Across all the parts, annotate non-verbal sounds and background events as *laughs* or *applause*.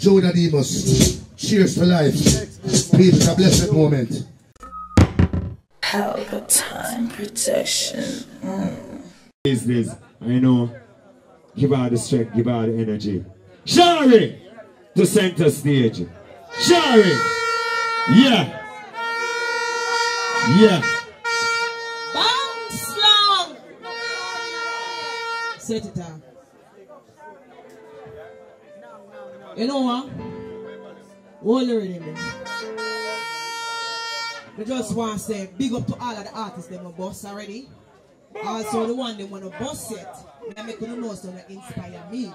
Joe Demus. Cheers to life. Peace, a blessed moment. Palpatine protection. Mm. Is this? I know. Give out the strength, give out the energy. Shari to center stage. Shari. Yeah. Yeah. Bang slang. Set it down. You know what? Hold the rhythm. I just want to say big up to all of the artists them a boss already. Also the one they want to boss it. They make you know so they inspire me.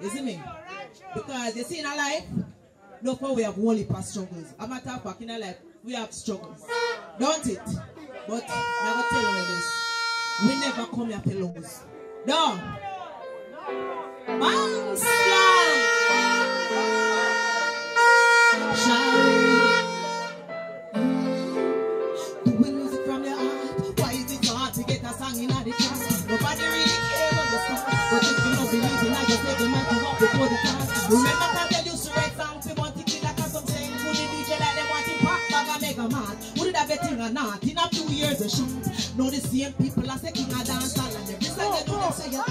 You see me? Because you see in our life, no for we have only past struggles. A matter of fact, in our life, we have struggles. Don't it? But never tell you this. We never come here to lose. No. That not? In a few years, a shot. Know the same people as a king of dance hall and every song they do, they say, yeah.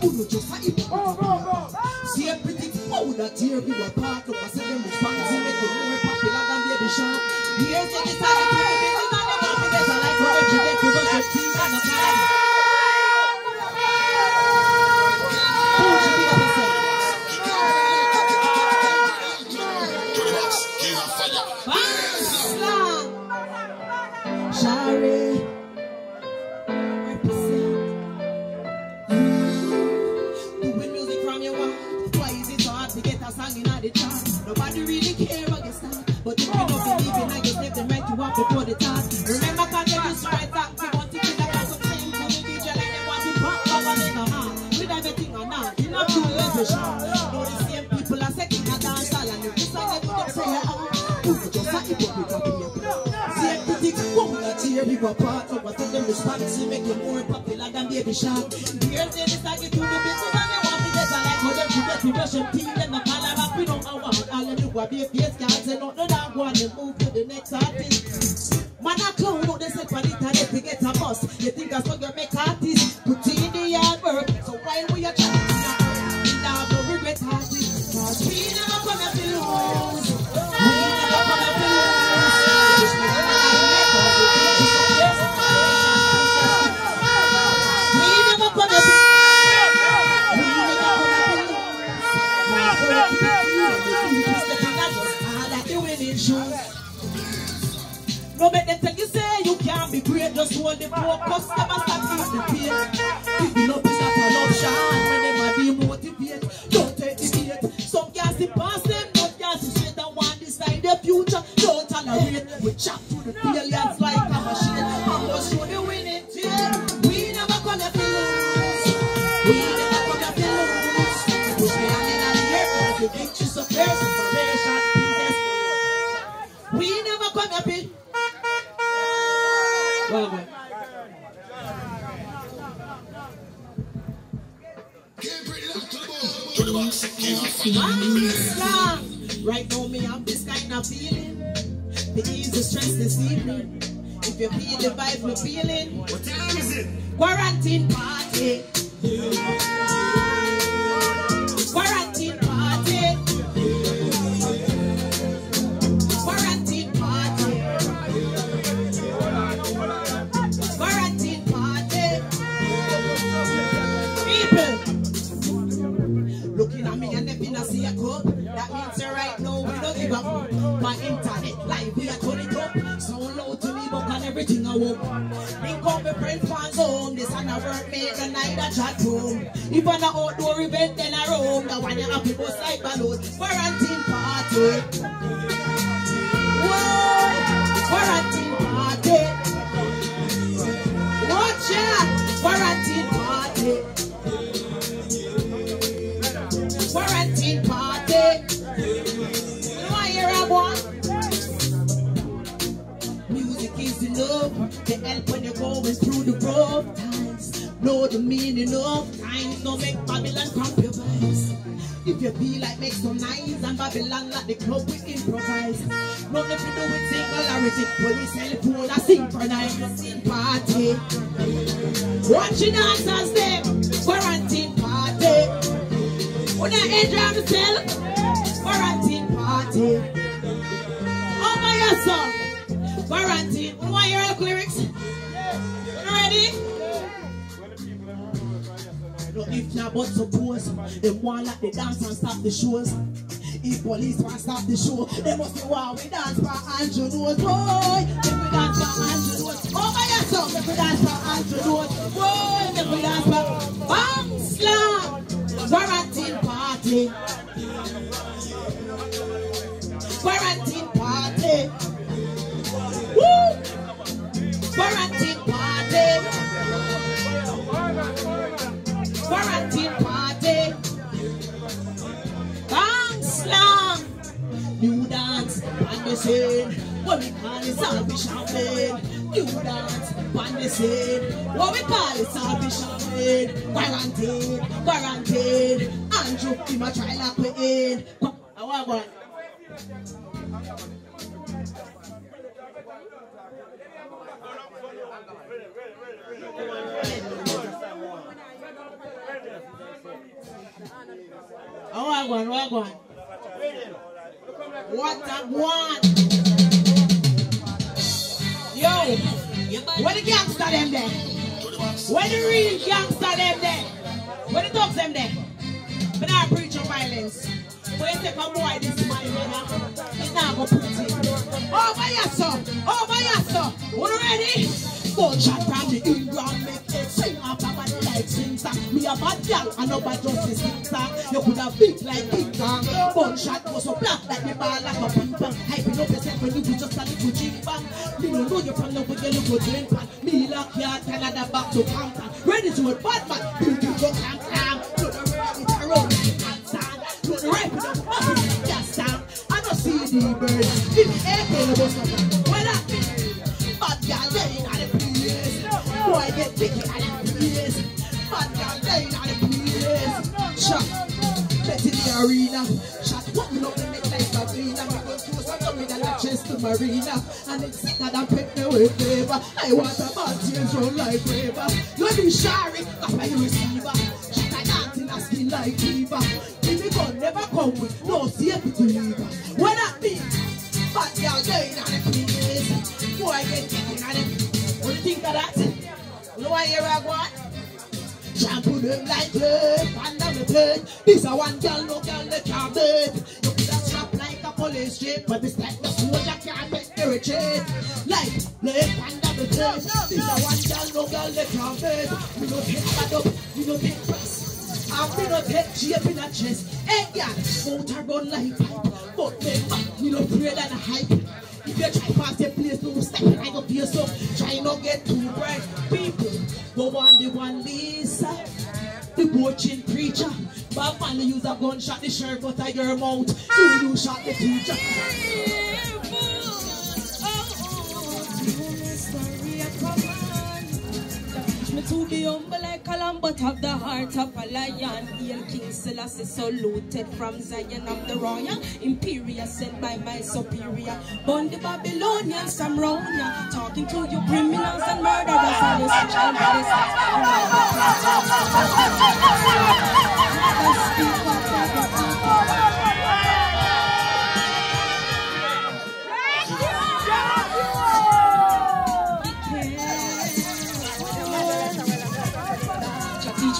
Who know just a hypocrite? See a pretty fool that we were part of. I said them response, make it more popular than baby shark. Years they decided to be busy, now they want to get a like what they get to that here we were part of. What them response to make you more popular than baby shark. Here's the decide to the business and they want to get a like how them forget to rush them team. Them the call back, we don't know what all you do. What be a face and not no dog go and move to the next artist. Man a clown out they for the internet to get a bus. You think that's what you no make them tell you say you can't be great, just hold the focus, never stop in the pain. Giving up is not an option when them are demotivate. Don't take the bait. Some can't see past them, not can't see straight and want decide the future. Don't tolerate. We chop through the failures like a machine. Right now, me have this kind of feeling. The ease the stress this evening. If you feel the vibe, we're feeling. What time is it? Quarantine party. Quarantine everything I want. Link up my friends fans home. This and a work mate, the night a chat room. If an outdoor event, then I roam. The one you happy bus like balloon. Quarantine party. Whoa, quarantine party. Watch out, quarantine party. Enough to help when you're going through the rough times. Know the meaning of times, Don't make Babylon compromise. If you feel like make some nice and Babylon like the club we improvise. Nothing to do with singularity. Police cell phone a synchronize party. Watching dancers them quarantine party. When I enjoy myself, quarantine party. Oh my song, quarantine. You want your lyrics? You ready? No, if not, but suppose they want like the dance and stop the shows. If police want stop the show, they must be wow, we dance for Andrew Holness, boy. If we dance for Andrew Holness, oh my God, so if we dance for Andrew Holness, boy. If we dance for Bang Slam, quarantine party. Quarantine party. Quarantine party. Bang slam. New dance on the scene. What we call it Salvi Champagne. New dance on the scene. What we call it Salvi Champagne. Quarantine, quarantine. Andrew, him a try lock me in. I want one. I want I want. What. Yo, where the gangster them there? Where the real gangster them there? Where the dogs them there? But I preach of violence. When you take a boy this brother, it's not go it. Oh my son, oh my son, you ready? Gunshot from the England make it sing up Me a bad gal, I know bad justice Singstar. You could have big like King Kong. Gunshot was so black like the ball like a pong. Hyping up yourself when you be just a little bang. Me no know you from the way you look drink pan. Me lock your Canada back to Compton. Ready to a bad man, you do go clam. Look around with a roll like a handstand. Look right with a. I don't see the bird. Give me a kill bus When I bad gal they in the place. Boy get in the Shot. Bet in the arena. Shot. What me up the neck like a arena. Me go close and come in and I chase the marina. And it's sicker than pick me with flavor. I want a bad change run like raver. You be sorry. Up my receiver. Shot a dance in a skin like fever. Give me gun never come with no safety lever. What that mean? Bad gal they in the place. Boy get kicked in the What do you think of that? Why here I go? Shampoo them like dirt, eh, and down the plate. This a one girl, no girl they can't. You could have strap like a police jeep, but this like the soldier can't make the retreat. Like blade, and down the plate. This a one girl, no girl they can't. We don't take bad up, we don't take press. We don't take shape in a chest. Hey, girl, motor run like pipe, but remember, we don't pray than a hype. If you try pass the place, no step in I go face up. Try not get too bright. People go on the one Lisa. The watching preacher. But man, use a gunshot the shirt out of your mouth. You you shot the teacher. Me to be humble like a lamb, but have the heart of a lion. Hail King Selassie, saluted from Zion of the royal imperial, sent by my superior. Born the Babylonians, I'm talking to you criminals and murderers, see child molesters. All speak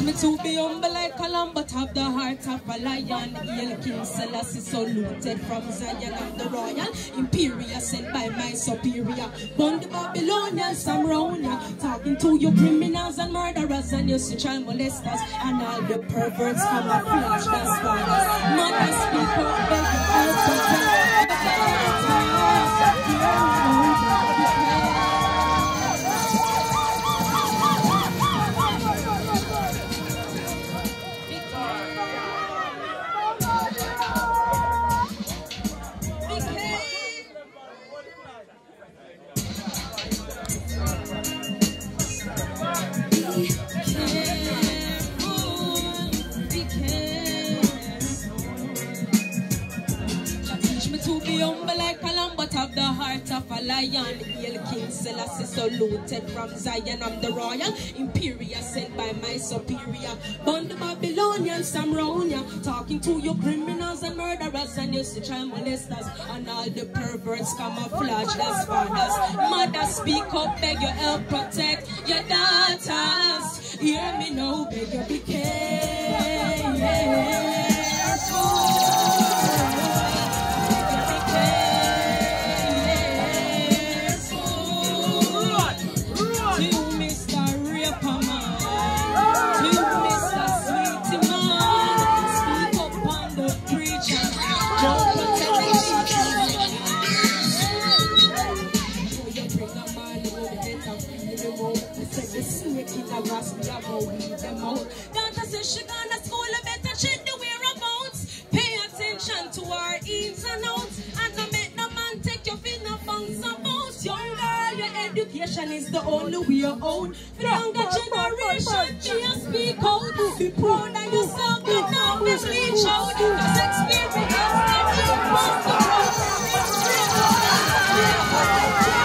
me to be humble like a lamb, but have the heart of a lion. Hail King Selassie, saluted from Zion of the royal imperial, sent by my superior. Born the Babylonians, I'm round ya, talking to you criminals and murderers, and your child molesters, and all the perverts come a flash that's fathers. Mother speak out, beg heart of a lion. Hail King Selassie, saluted from Zion. I'm the royal, imperial, sent by my superior. Born the Babylonians, Samronia. Talking to your criminals and murderers and your child molesters. And all the perverts camouflage as fathers. Mother, speak up, beg your help, protect your daughters. Hear me now, beg your be. expression is the only way old. For younger generation, just speak out. Be proud of yourself and now we reach out. Cause experience never runs the road.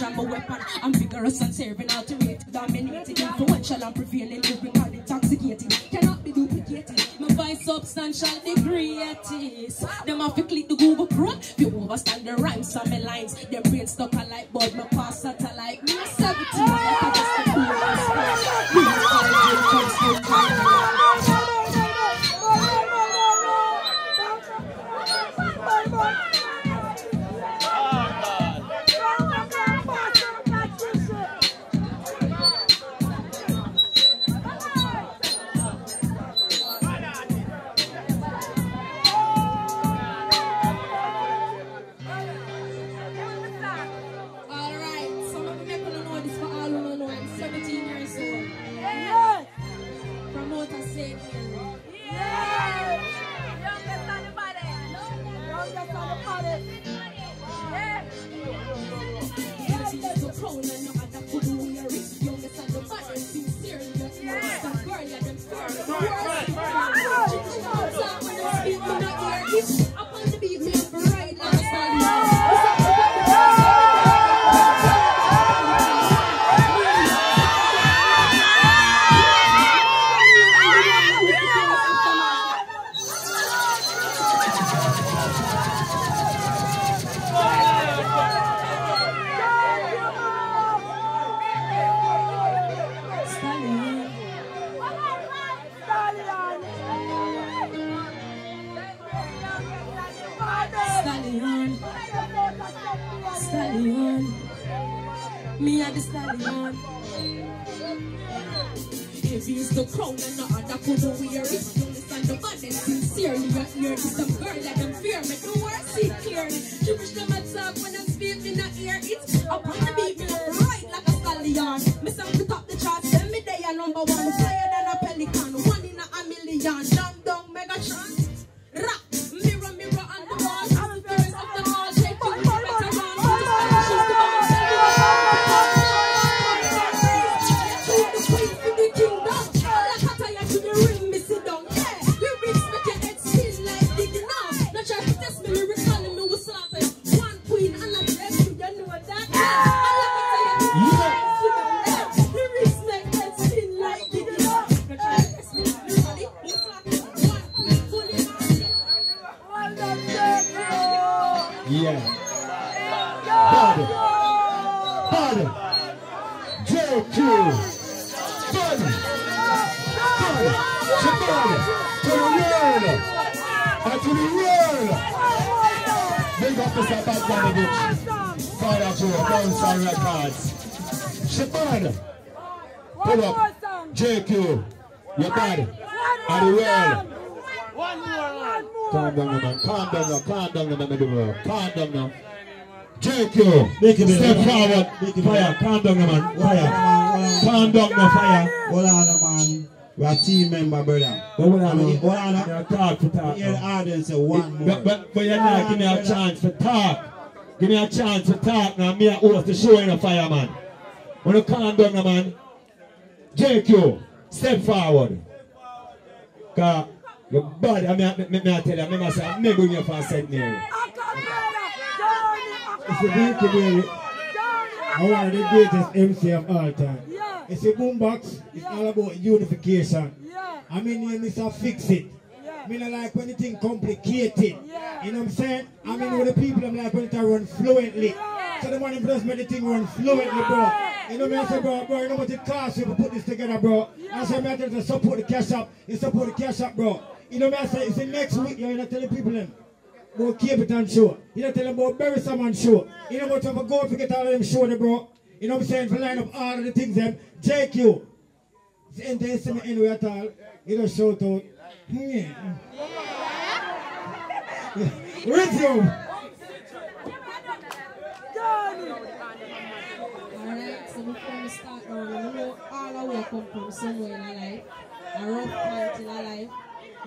knowledge I'm a weapon. I'm vigorous and serving out to it. Dominating, influential and prevailing, lyrical, intoxicating. Cannot be duplicated. My vice substantial, the greatest. Them have to click the Google Pro. You overstand the rhymes on my lines. Their brain stuck a light bulb, my past satellite. Me 70 now. JQ. Make it Step forward. Make it Fire, calm down, man. Fire. Calm down, no fire. Hold on, man. We are team member, brother. But what I I hold on. you talk for talk. Hear the now. audience say one more. But, but, but you're not give me a chance for talk. Give me a chance for talk now. Me a host the show in a fireman. When you calm down, man. JQ, step forward. Cause your body, I mean, I, me, me, I tell you, I remember say, me bring you for St. Mary. It's a big community. I one of the greatest MC of all time. It's a boombox. It's all about unification. I mean, you Mr. Fix It. I mean, I like when the thing complicated. You know what I'm saying? I mean, with the people, I'm like when it run fluently. So the money just make the thing run fluently, bro. You know what I say, bro? Bro, you know what it costs you to put this together, bro? That's why I'm to support the cash up. You support the cash up, bro. You know what I say? It's the next week, you're not telling people them about Cape Town show. You know tell them about Berry Salmon show. You know what to go and forget all of them show bro. You know what I'm saying? For line up all of the things them. JQ. It's interesting anyway at all. You know shout out. Hmm. Yeah. Resume. Alright, so before we start now, you know all our way come from somewhere in our life. A rough part in our life.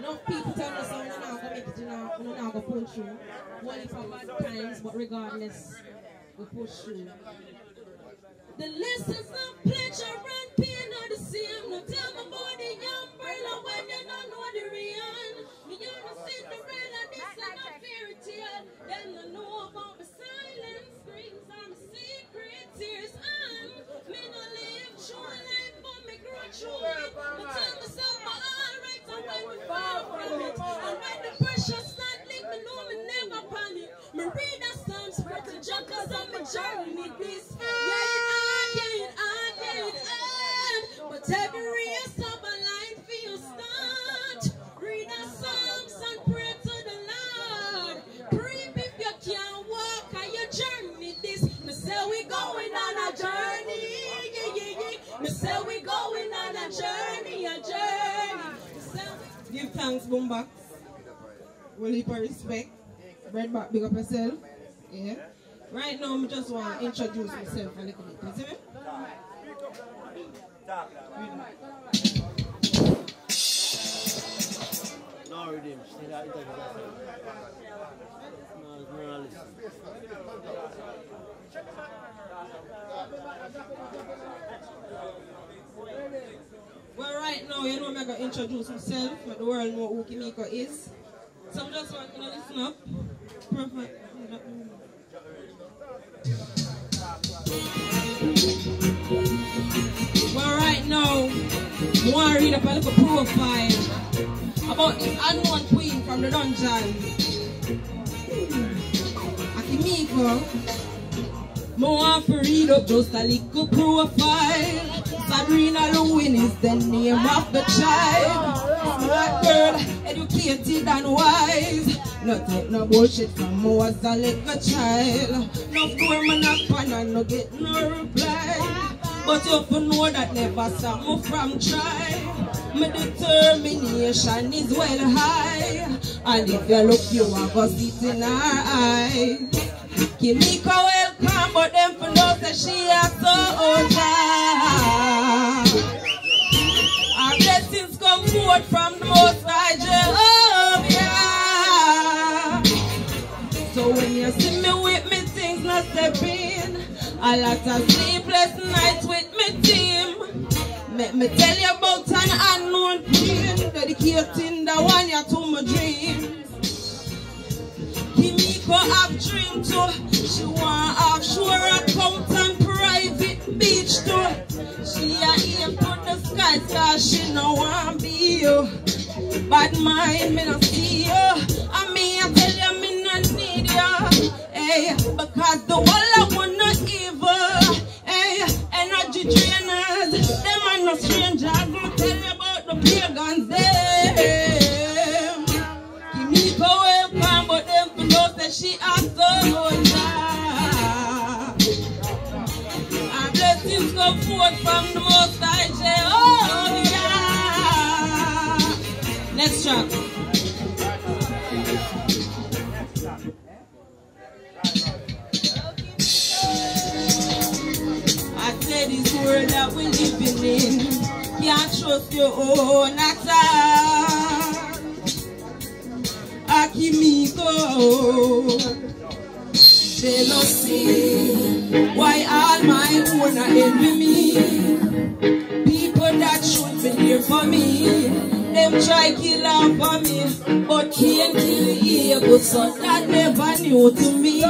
Enough people tell us how we're not gonna make it, you know, we're not gonna pull through. One if of bad times, but regardless, we push through. The lessons of pleasure and pain are the same. No tell me about the umbrella when you don't know the rain. Me on the Cinderella, this is a fairy tale. Then I know about the silent screams and secret tears. And me no live true life, but me grow it. Me tell myself I'm alright, and when we fall from it, and when the pressure start lick, me know me never panic. Me read the Psalms, pray to Jah 'cause I'm a journey this. Yeah, it hard, yeah, it hard, yeah, it hard. But every race of a life feel start. Read the Psalms and pray to the Lord. Pray if you can't walk on your journey this. Me say we going on a journey, yeah, yeah, yeah. Me say we going on a journey, a journey. Give thanks, Boombox. Will heap of respect. Bread back, big up yourself. Yeah. Right now, I just want to introduce myself a little bit. You see me? No, redeem. Or less. Well, right now, you know I'm going to introduce myself. Let the world know who Kimiko is. So I'm just want to listen up. Well, right now, I want to read up a little profile about this unknown queen from the dungeon. Akimiko. I want to read up just a little profile. Sabrina Lewin is the name of the child. Smart girl, educated and wise. No take no bullshit from me was a little child. No door man on and no get no reply. But you to know that never stop me from try. My determination is well high. And if you look, you are go sit in her eye. Kimiko welcome, but them for know that she soldier. Our forth from the Most High Jehovah. So when you see me with me, things not step in. A lot of sleepless nights with me team. Let me tell you about an unknown queen, dedicating the one you to my dreams. Kimiko have dream too. She want offshore account and beach door. She a aim to the sky, cause she no want be you. But mine, me no see you. I mean, I tell you, me no need you. Hey, because the wall I want no evil. Hey, energy trainers, them are no stranger. I'm gonna tell you about the pagans, them. Eh. Give me power, but them for know that she a soul. Kimiko word from the most high Jehovah. Next track. I said this world that we're living in. Can't trust your own at all. Akimiko. They why all my own are envy me. People that should be here for me. Them try kill off for me, but can't kill evil, so that never new to me. The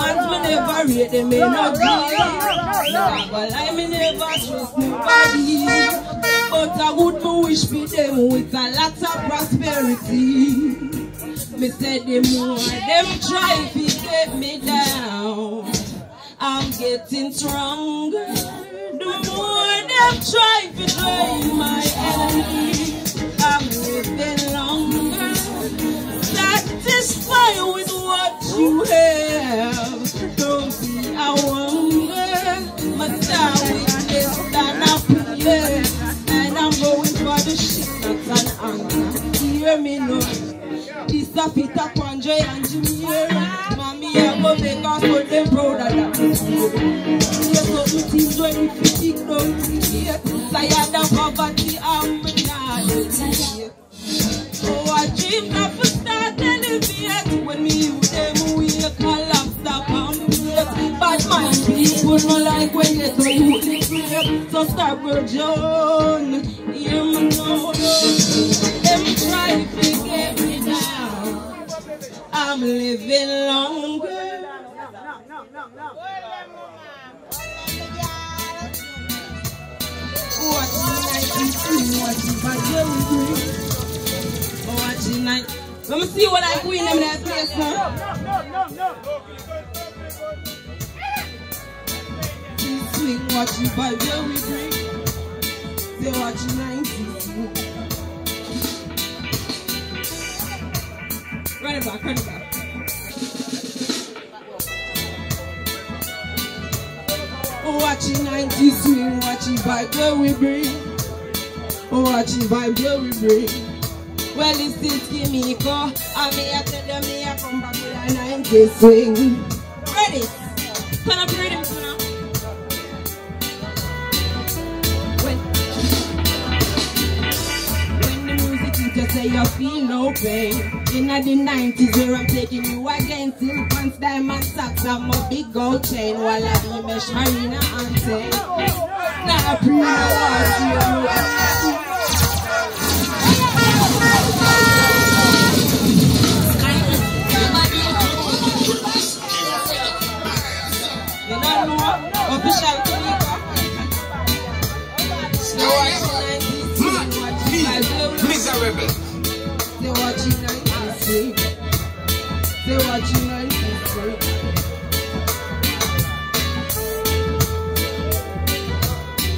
man's me never rate them may not be. But I me never trust nobody. But I would wish for them with a lot of prosperity. Me say the more them try to get me down, I'm getting stronger. The more them try to drain my enemy, I'm living longer. Satisfied with what you have. Don't be a wonder. My less than a prayer. And I'm going for the shit that's an anchor. Hear me now. This a fit up Andre and. Mommy, I go make us put them that. Is when you think don't fear. Tired here. Oh, I of a start elevate when me you them we like when they so you the So start with John. Hear me now. Them to get me down. I'm living longer. Night, night. Let me see what I queen them that place now. Swing, watching bad girl we bring. They watching 90s. Run it back, run. Watching 90s swing, watching vibe where we bring. Oh, watching vibe where we bring. Well, it's this Kimiko. I may I tell them me I come back with a 90s swing. Ready? Turn up your rhythm, just say you feel no pain. In the 90s where I'm taking you again. Till pants, diamond socks, I'm a big gold chain. While I be mesh marina and say. Now I pre know what you? Official Miserable. They watching 90s. Eh? They watching 90s. Eh?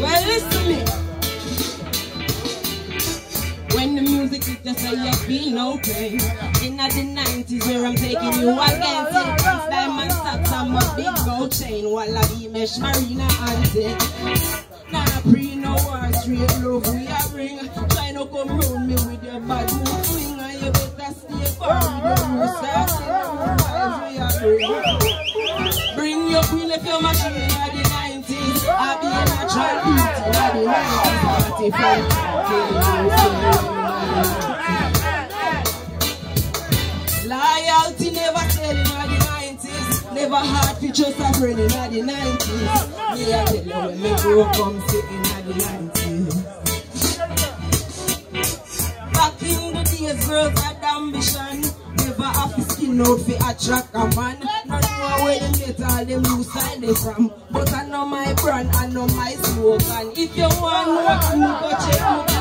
Well, listen me. When the music is just feel no pain. In the 90s where I'm taking you again. Till once diamond socks on my big gold chain. While I be mesh marina and say. Nah, pre no war, straight love we are bring. Try no come round me with your bad mood swing. And you better stay far with the rules. Vibes we a bring. Bring your queen if your machine in the 90s. I be a natural beauty in the 90s. Party from Loyalty never tell in the 90s. Never hard for just a friend in the 90s. Me I tell you when me grow come sit in the 90s. Back in the days, girls had ambition. Never have to skin out for attract a man. Not know where them get all them new style they from. But I know my brand, I know my slogan. If you want what you go check me.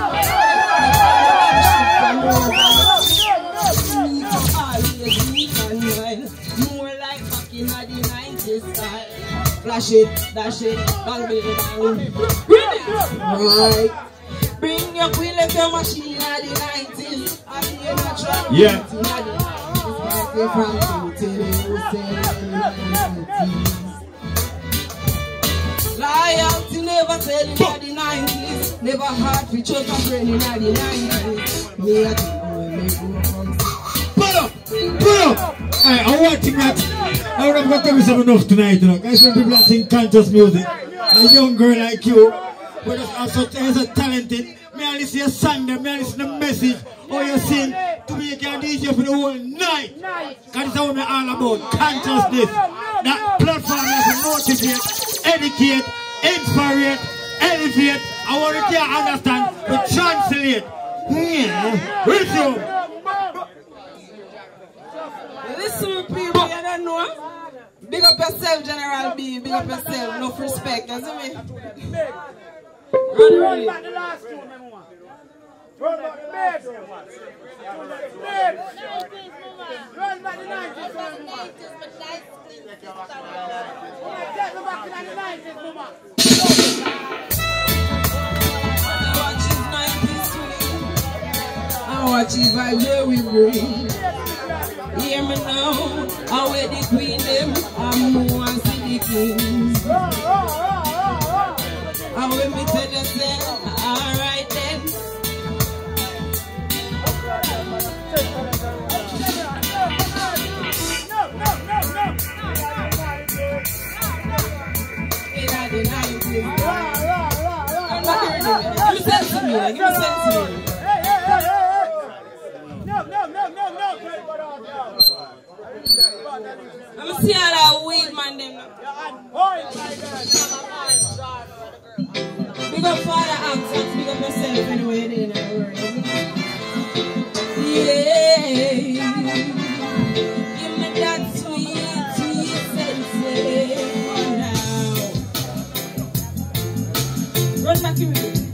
Me to always be online. More like back in the 90s style. Flash it, dash it, bang, bang, bang. Bring it. Right. Bring your queen like your machine in the 90s. I be a natural Yeah. beauty in the 90s. Party from 20 to 90s. Loyalty never tell in the 90s. Never hard for church and friend in the 90s. Me a think where me go from. Pull up! Pull up! Hey, I want to that. I would have got to be some enough tonight, you know. I people that sing conscious music. A young girl like you, but are such as a talented. Me I listen your song, me I listen to the message, or you sing to be a can DJ for the whole night. That is what me all about, consciousness. That platform has to motivate, educate, inspire, elevate. I want you to understand, but translate. Yeah, resume. Listen, people, you don't know. Big up yourself, General B. Big up yourself. Enough respect. You see me? Run, run. Watch his 90s swing. I watch his vibe where we bring. Hear me now, I wear the queen them, I'm more and see the kings. And when me tell you say, alright then. No, no, no, no. In the 90s. I'm not. Give me sense to me, give me sense to me. Let me see how that weed man them now. Big up father accents, big up yourself anyway in the world. Yeah. Give me sensation now. Back to me.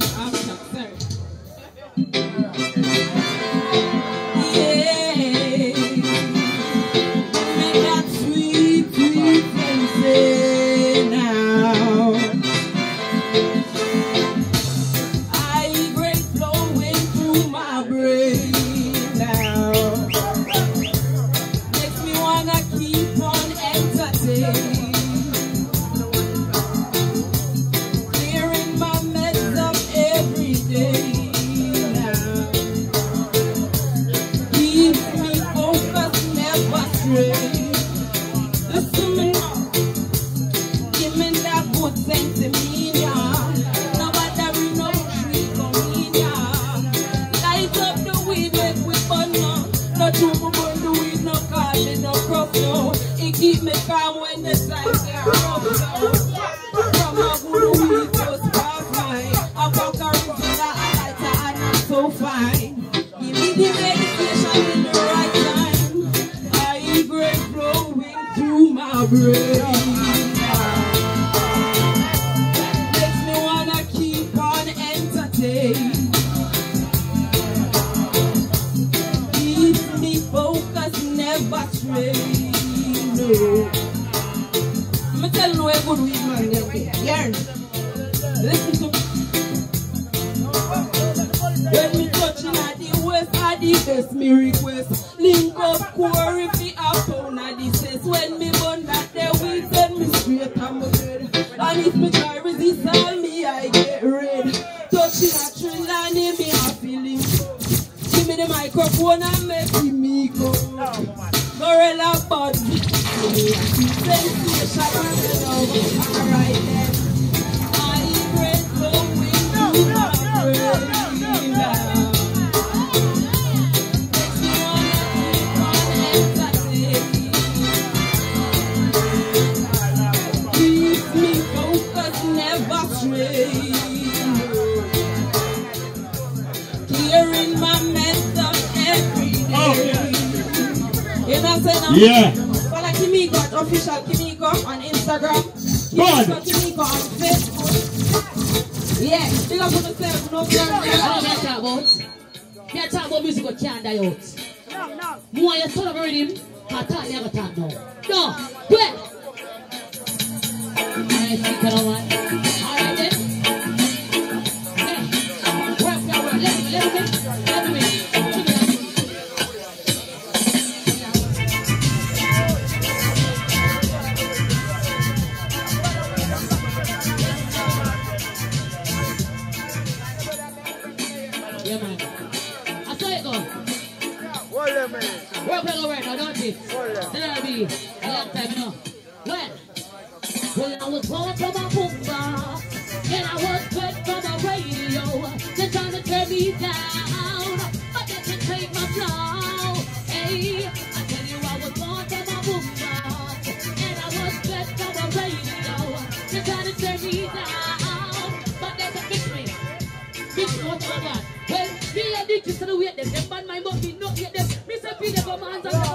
Got. Well, me and the kids to weight them, them bad mind, but me not yet them. Me say feel them, come and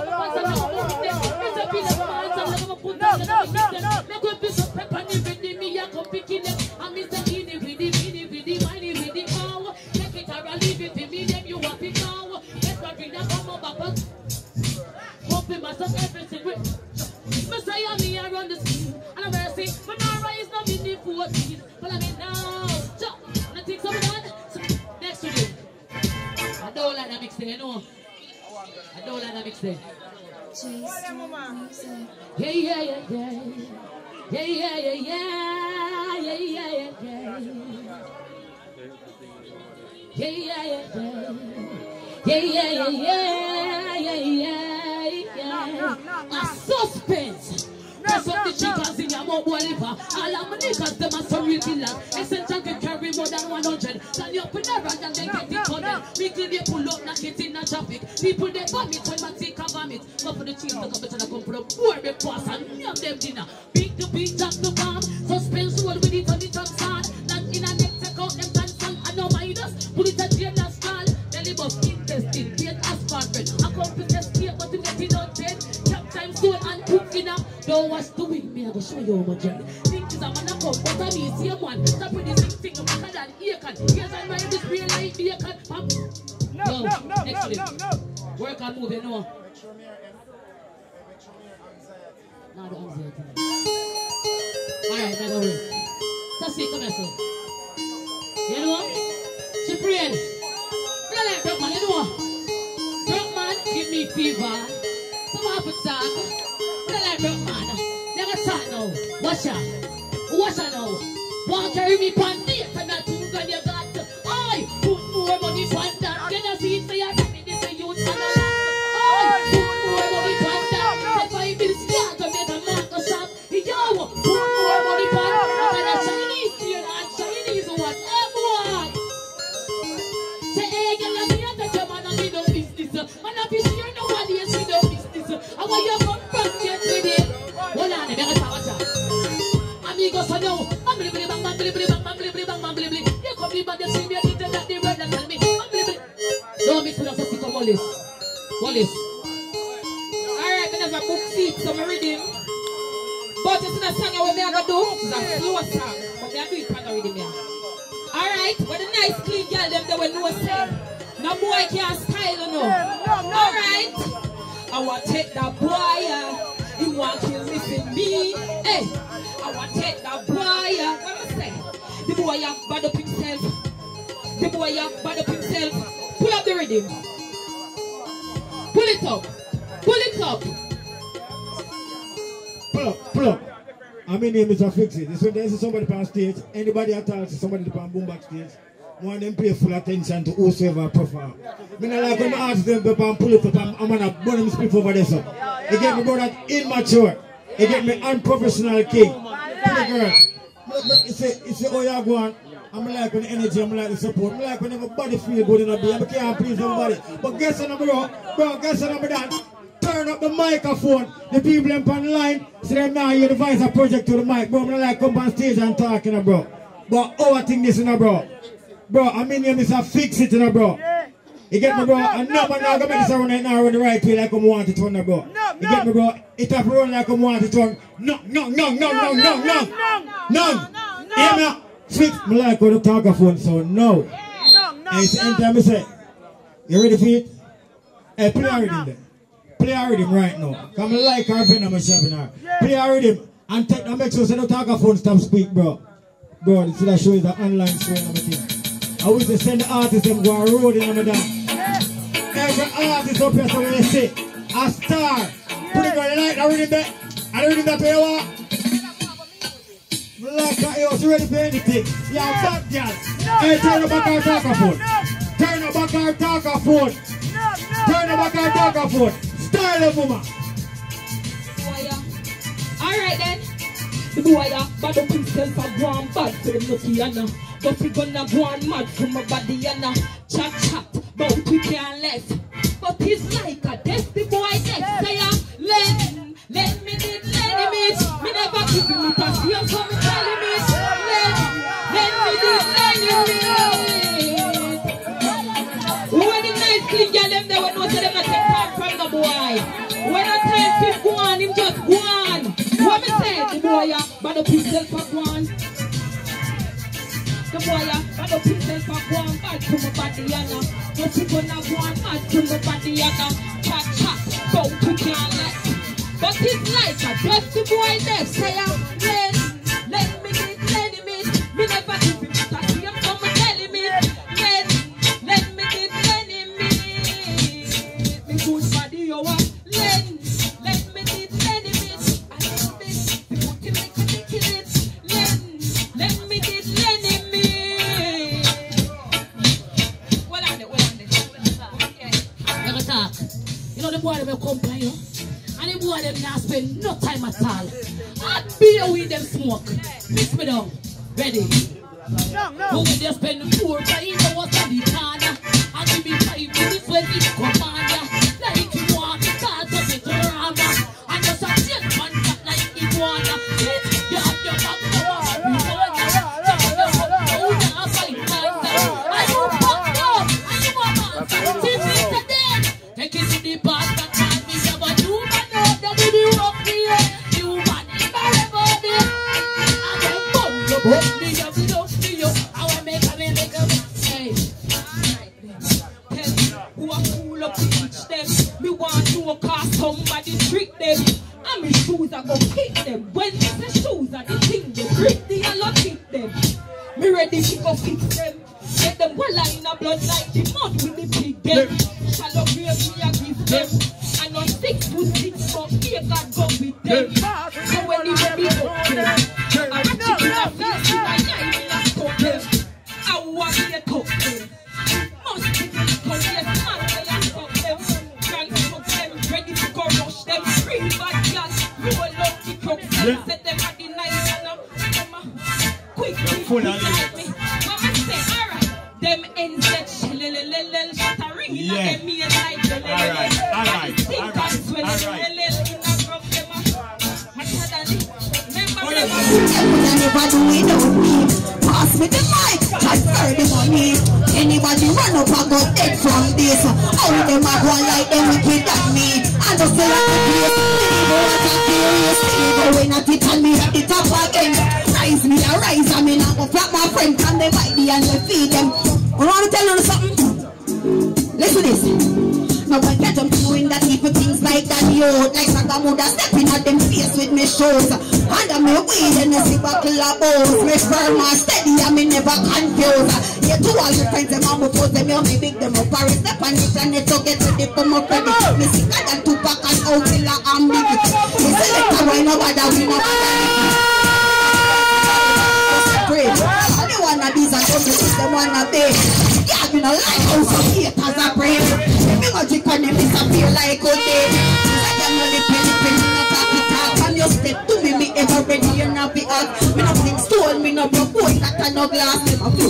I don't like that mix there. Yeah, yeah, yeah, yeah. Yeah, yeah, yeah, yeah. Yeah, yeah, yeah, yeah. Yeah, yeah, yeah, yeah. Yeah, yeah, yeah, yeah, yeah, yeah, yeah. A suspense. That's what the chickens in your mobile liver. All of my niggas, them are some real killers. Essential can carry more than 100. Stand you up in the rod and then get it coded. Me clean they pull up, knock it in the traffic. People they vomit when man take a vomit. Go for the cheese, look up and come for the poor big boss and name them dinner. Beat the beat, drop the bomb. Suspense roll with it on the top side. Not in a neck, take out them and I know my us. Put it at jail, that's call. Belly bus, intestine, get asphalt bread. I come to test here, but you get it out dead. Cap time, stone and cooking up. Don't watch the week, me I go show you my journey. Think is a man a come, but I me see a man. Stop with this thing, I'm better than Akon. Here's a man this real life bacon. Pam. No, no, no, no, no, no. Work and move, you know. Not the anxiety. Alright, now go away. So see, come here, so. You know? She prayed. You like broke man, you know? Broke man, give me fever. Come on, put talk. You like broke man. Never start now. Watch out. Watch out now. Want carry me pan date and that you got. Oi, put more money pan that. Can I see it for your me this youth and a lot. Put more money pan that. If I be to make a mark or shot. Yo, put more money pan that. And a Chinese beer and Chinese whatever. Eh, Say, hey, girl, I'm here that your man and me no business. Man, I be sure nobody else me no business. I want you come back get with it. Hold on, let me go watch out. Amigos, I know. I'm bang bang bang bang bang bang. Here come the band, they see me, I that, they word and tell me. I'm bli bli. Don't mix with us, sit on Wallace. Wallace. Alright, me never book seat, so me read him. But it's not a song what me I go do. It's a slow song. But me I do it on the rhythm here. Alright, when the nice clean girl them they will know say. No boy can style you know. Alright. I want take that boy. uh, He want kill me for me. Hey, I boy. I? The boy have bad up himself. The boy have bad up himself. Pull up the rhythm. Pull it up. Pull it up. Pull up, pull up. I mean name is a fix it. There's somebody on stage, anybody at all, somebody on boom backstage. One them pay full attention to whosoever perform. Me not like when I ask them to pull it up, I'm, I'm gonna burn them split over there so. You get me brother immature. You get me unprofessional king. Pull it girl. Look, look, It's a, it's a, oh yeah, go on. I'm like when the energy, I'm like the support. I'm like when everybody feel good in a day. I can't please everybody. But guess what, bro? Bro, guess what, I'm done. Turn up the microphone. The people in on the line, so them now hear the voice of project to the mic. Bro, I'm not like come on stage and talking, you But oh, I think this, you know, bro. Bro, I mean, you miss a fix it, you know, bro. You get me, bro? And no man not gonna make this run right now run the right way like I'm want to now, bro. You get me, bro? It have to run like I'm want to run. No, no, no, no, no, no, no. None. Hear me? Fix me like on the talkaphone, so no. Hey, so anytime I say, you ready for it? Hey, play a rhythm then. Play a rhythm right now. Come like our venom and shoving her. Play a rhythm and take the make sure so the talkaphone stop speak, bro. Bro, this is that show is the online show and everything. I wish they send the artists them go on road in them down. Every artist up here, so when they say, a star. Put it on the light, I rhythm there. I rhythm that way, what? Like that, yo, she ready for anything. Yeah, bad girl. Hey, turn the back our talkaphone. Turn the back our talkaphone. Turn the back back and back and forth. Style of woman. Alright then. The boy a bad up himself a go on bad for them lucky and uh, But he gonna go on mad for my body and uh, Chat chat bout we can't left But he's like a death the boy death Say uh, let, let me did let him it Me never give him it a feel so me tell him it Let, let me did let him it When the nice clean girl them there we know say them not take part from the boy. When a time fit go on him just go on. What me say? The boy a bad up himself a go on the boy a bad up himself a go on bad to my body and uh, But he gonna go on mad to my body uh, Chat chat bout we can't let But it's like a dirty boy there say uh, let, let me get in Me never give the boy them come by you. And the boy them not spend no time at all. Hot be with them smoke. Miss me down. Ready? Who will just spend four time what's on the corner? And give me five minutes when it come on ya.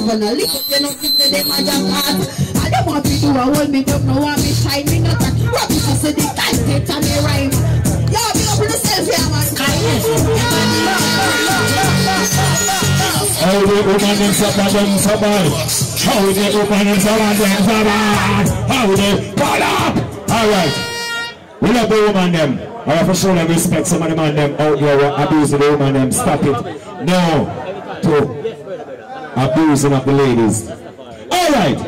Them a on a lick up, you know think say them a hard. And them want me a hold me up, no want me shine. Me no talk rubbish, I say the time take and me rhyme. Yo, be up in yourself, yeah man. How the woman them so bad, them so bad. How the woman them so bad, them so bad. How they pull up. All right. We love the woman them. I have to show them respect. Some of the man them out there abuse the woman them. Stop it. No to abusing of the ladies. All right.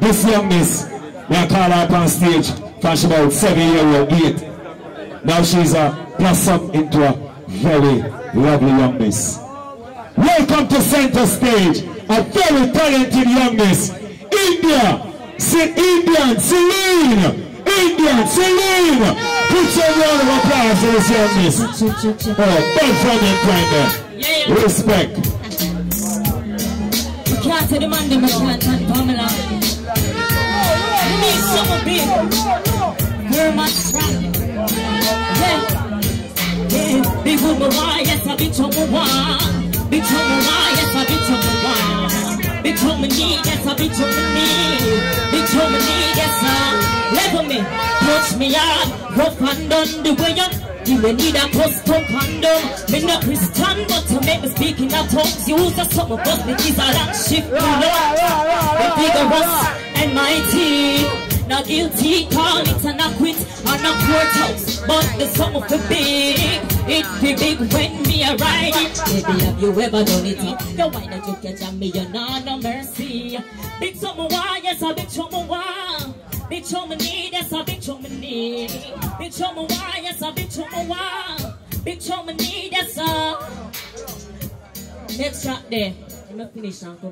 This young miss, may I call her up on stage from she about seven year old, eight. Now she's a blossom into a very lovely young miss. Welcome to center stage, a very talented young miss. India, St. Indian, Celine. Indian, Celine. Put some round of applause for this young miss. Oh, big from him right there. Respect. Can't say the man them chant and Pamela. You need some of beer. You're my strong. Yeah. Yeah. Big woman, why? Yes, I be trouble. Why? Big trouble, why? Yes, I be trouble. Why? Big trouble, need. Yes, I be trouble. Need. Big trouble, need. Yes, I. Level me. Touch me hard. Rough and done the way you. You will need a custom condom. Me no Christian, but to make me speak in a tongues. Use a summer bus, me is a long shift. You know, the vigorous and mighty. Not guilty, call it and not quit on a courthouse. But the song of the big, it be big when me a ride it. Baby, have you ever done it? You why not you catch on me? You know no mercy. Big summer why, yes, a big summer why. Big chumma need, yes, a big need. Big chumma why, yes, a big chumma why. Big my knee, yes, a. Next shot there. I'm not finished on, please.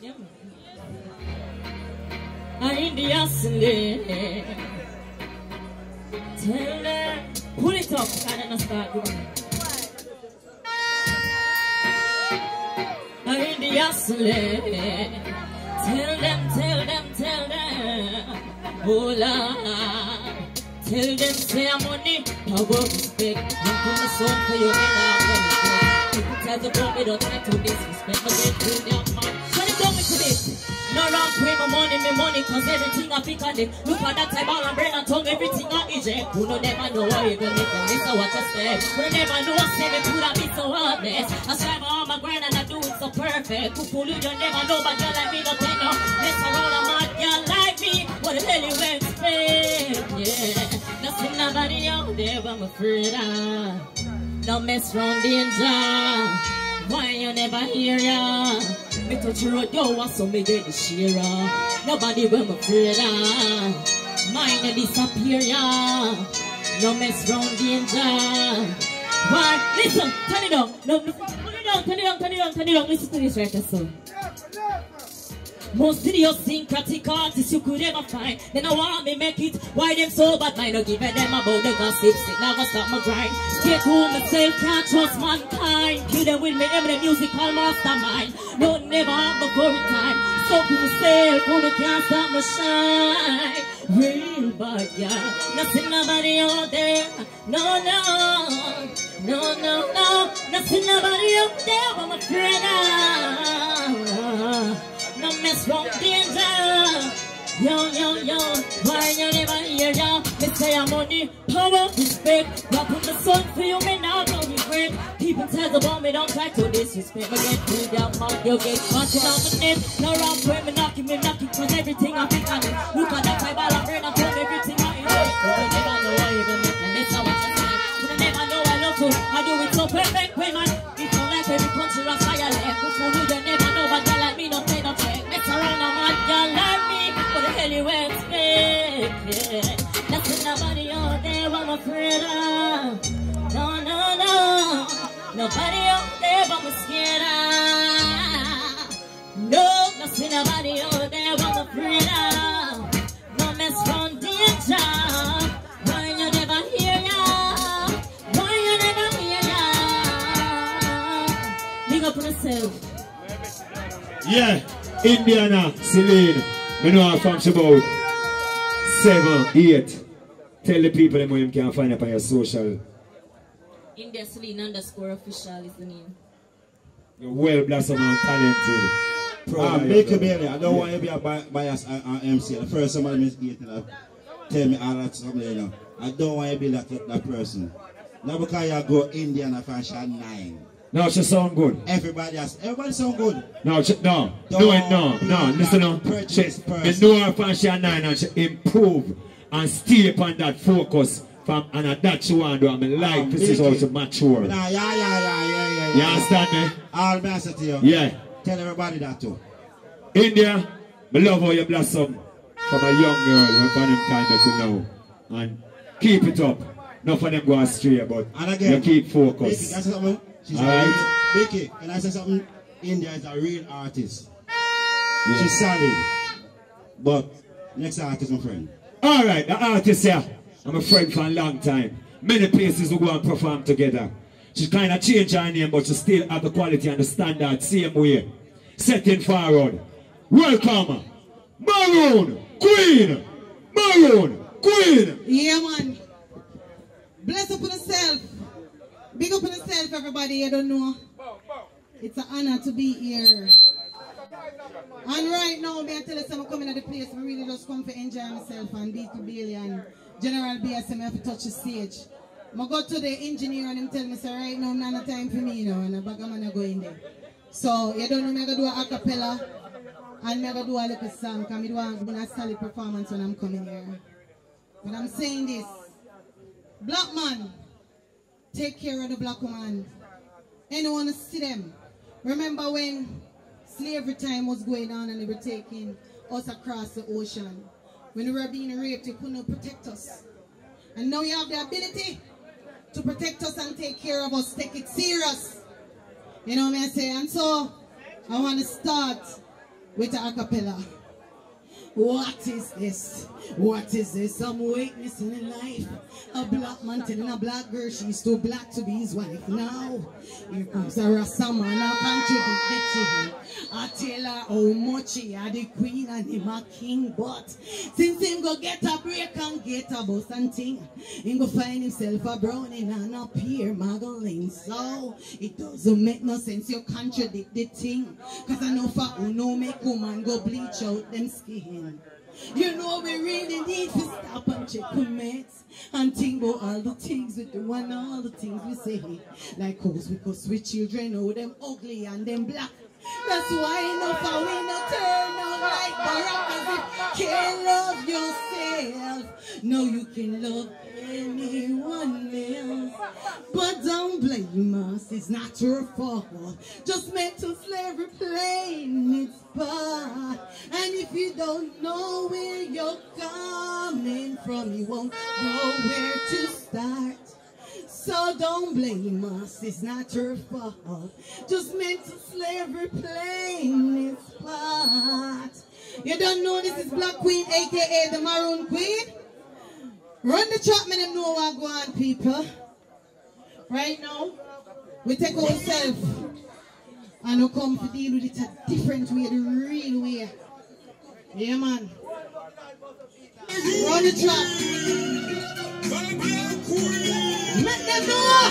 Yeah. I need the. Tell them, pull it up, kind of start doing it. I need the. Tell them, tell them, tell them. Oh Lord. Tell them say I'm money, power, respect. I'm gonna song for you and I'm gonna respect. People tell the boy me don't try to disrespect. But they do their No wrong pay my money, me money, cause everything I pick on it. Look at that all I'm brain and tongue, everything I eject. Who no never know how you gonna make them or what you step. Who never know I say me could have been so heartless. I strive all my grind and I do it so perfect. Fool you, you never know, but girl like me don't take no. Mess around a mad girl like me. What the hell you expect? Yeah. Nothing nobody out there I'm afraid of. No mess round danger. Why you never hear ya? Me touch the road, yo, want so me get the share Nobody will me afraid ah. of. Mine a disappear ya. No mess round danger. Why? Listen, turn it down. No, no, turn it down, turn it down, turn it down, turn it down. Listen to this right here, idiosyncratic artists you could ever find. Then I want me make it. Why them so bad? Mind no give a them about the gossip. Stick never stop my grind. Stay cool, myself can't trust mankind. Kill them with me, every musical mastermind. No, never have before in time. So to myself, only can't stop my shine. Real bad, yeah. Nothing nobody out there. No, no. No, no, no. Nothing nobody out there. I'm afraid of. No mess wrong danger. Yo, yo, yo, why you never hear ya? Me say I'm money, power, respect. Rock on the sun for you, me now no regret. People tell about me, don't try to disrespect. Me get pulled down, mouth, you get punching on the net. No wrong way, me knocking, me knocking, cause everything I think on it. Look at that five I'm brain, I turn everything I eat. But I never know how you gonna make and that's how I just say. But I never know I love to, I do it so perfect, way man. It's not like every country I fire left. Who fool you, you never Nothing nobody out there I'm afraid of. No, no, no. Nobody out there I'm scared of. No, nothing nobody out there I'm afraid of. No mess from. Why you never hear ya? Why you never hear ya? Big up yourself. Yeah, Indiana, Celine. Me know how from about seven, eight. Tell the people them where you can find up on your social. India Celine underscore official is the name. You're well blossomed and talented. Proud Ah, of you, Baker brother. I don't Yeah. want you to be a bi- bias on, on MC. The first somebody miss gate, tell me all that something, you know. I don't want you to be that, that person. Now because you go Indian and fashion nine. No, she sound good. Everybody has, everybody sound good. No, she, no, Don't no, no, no. Listen, no. She, person. know her she nine and she improve and stay upon that focus from and at that she want to do. And me like Um, this is she mature. Nah, yeah, yeah, yeah, yeah, yeah. You understand me? All me I say to you. Yeah. Tell everybody that too. India, me love how you blossom from a young girl them time that you know. And keep it up. Not for them go astray, but And again, you keep focus. I say something? She's All a right. real, Vicky, can I say something? India is a real artist. Yeah. She's solid. But next artist, my friend. All right, the artist here, I'm a friend for a long time. Many places we go and perform together. She kind of changed her name, but she still have the quality and the standard same way. Setting forward. Welcome. Maroon Queen. Maroon Queen. Yeah, man. Bless up on yourself. Big up on yourself, everybody. I don't know. It's an honor to be here. And right now, me I tell you something, coming to the place. I really just come to enjoy myself and be the Bailey and General BSM. Have to touch the stage. I go to the engineer and him tell me, say, right now, not time for me, you know, and a bag of man go in there. So, you don't know, I do a acapella and I do a little song because I do a, a solid performance when I'm coming here. But I'm saying this. Black man, take care of the black woman. Anyone to see them. Remember when slavery time was going on and they were taking us across the ocean. When we were being raped, you couldn't protect us. And now you have the ability to protect us and take care of us. Take it serious. You know what I'm saying? And so, I want to start with the acapella. What is this? What is this? I'm witnessing in life. A black man telling a black girl she's too black to be his wife. Now, here comes a Rasta man, I contradict the thing. I tell her how much he the queen and him a king. But since him go get a break and get a bus and thing, him go find himself a brownie and a peer Magdalene. So, it doesn't make no sense you contradict the thing. Cause I know for who no make woman go bleach out them skin. You know we really need to stop and check the mates and think all the things we do and all the things we say. Like cause we cause we children know them ugly and them black. That's why no we no turn out like Barack if can't love yourself. No, you can love anyone else. But don't blame us, it's not your fault. Just mental slavery playing its part. And if you don't know where you're coming from, you won't know where to start. So don't blame us, it's not your fault. Just mental slavery playing its part. You don't know this is Black Queen, aka the Maroon Queen? Run the trap, me them know what go on, people. Right now, we take ourselves and we come to deal with it a different way, the real way. Yeah, man. Run the trap. Let them know.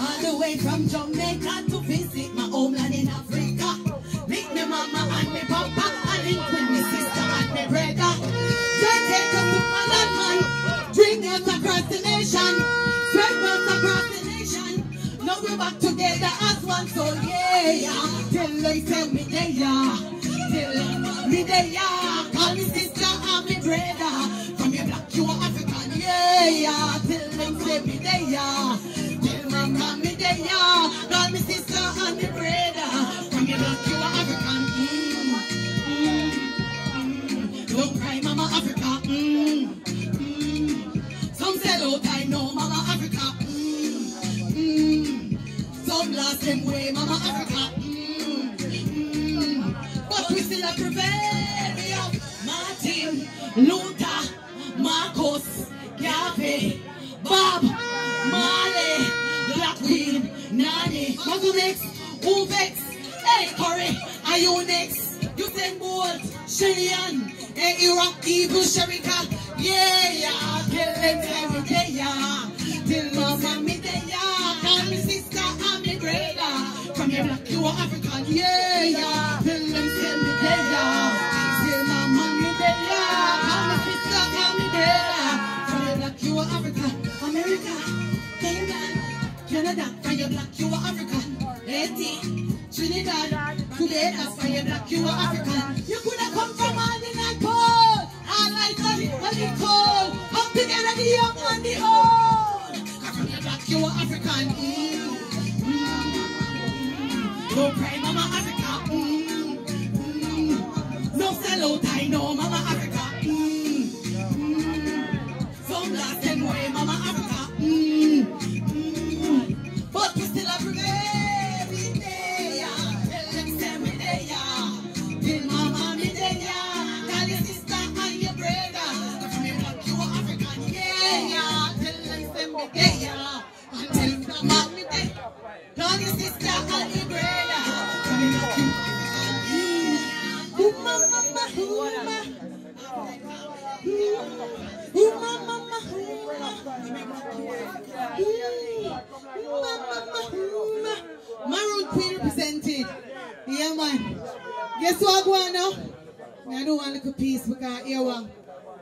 All the way from Jamaica to visit my homeland in Africa. Meet me mama and me papa and link with me sister and me brother. They take us to Holland man, bring us across the nation, spread us across the nation. Now we're back together as one, so yeah, yeah. Till they tell me they yeah, till me they yeah. Call me sister and me brother. From your black you are African, yeah, yeah. Till they say me they yeah. Till mama me they yeah. Call me sister and me brother. From your black you are African, mm, mm, mm. Don't cry, mama Africa, mm, mm. Some sell out, I know, mama Africa, mm, mm. Some lost them way, mama Africa, still have prevail. Martin, Luther, Marcus, Garvey, Bob, Marley, Black Queen, Nani, Malcolm X, Uvex, Hey Corey, Usain Bolt, Sherian, Hey Iraq, Evil, Sherika, yeah, yeah, every day, yeah, till mama me there, yeah, call me sister and me brother, from your black you are African, yeah, yeah, Trinidad, Tobago, from your black you are African, you could have come from all the night cold, all night on the cold, come together the young and the old, cause from black you are African, don't cry mama Africa, mm, mm, no sell out, I know mama Yeah, man. Guess what, go on now? I don't want little piece because here uh, one.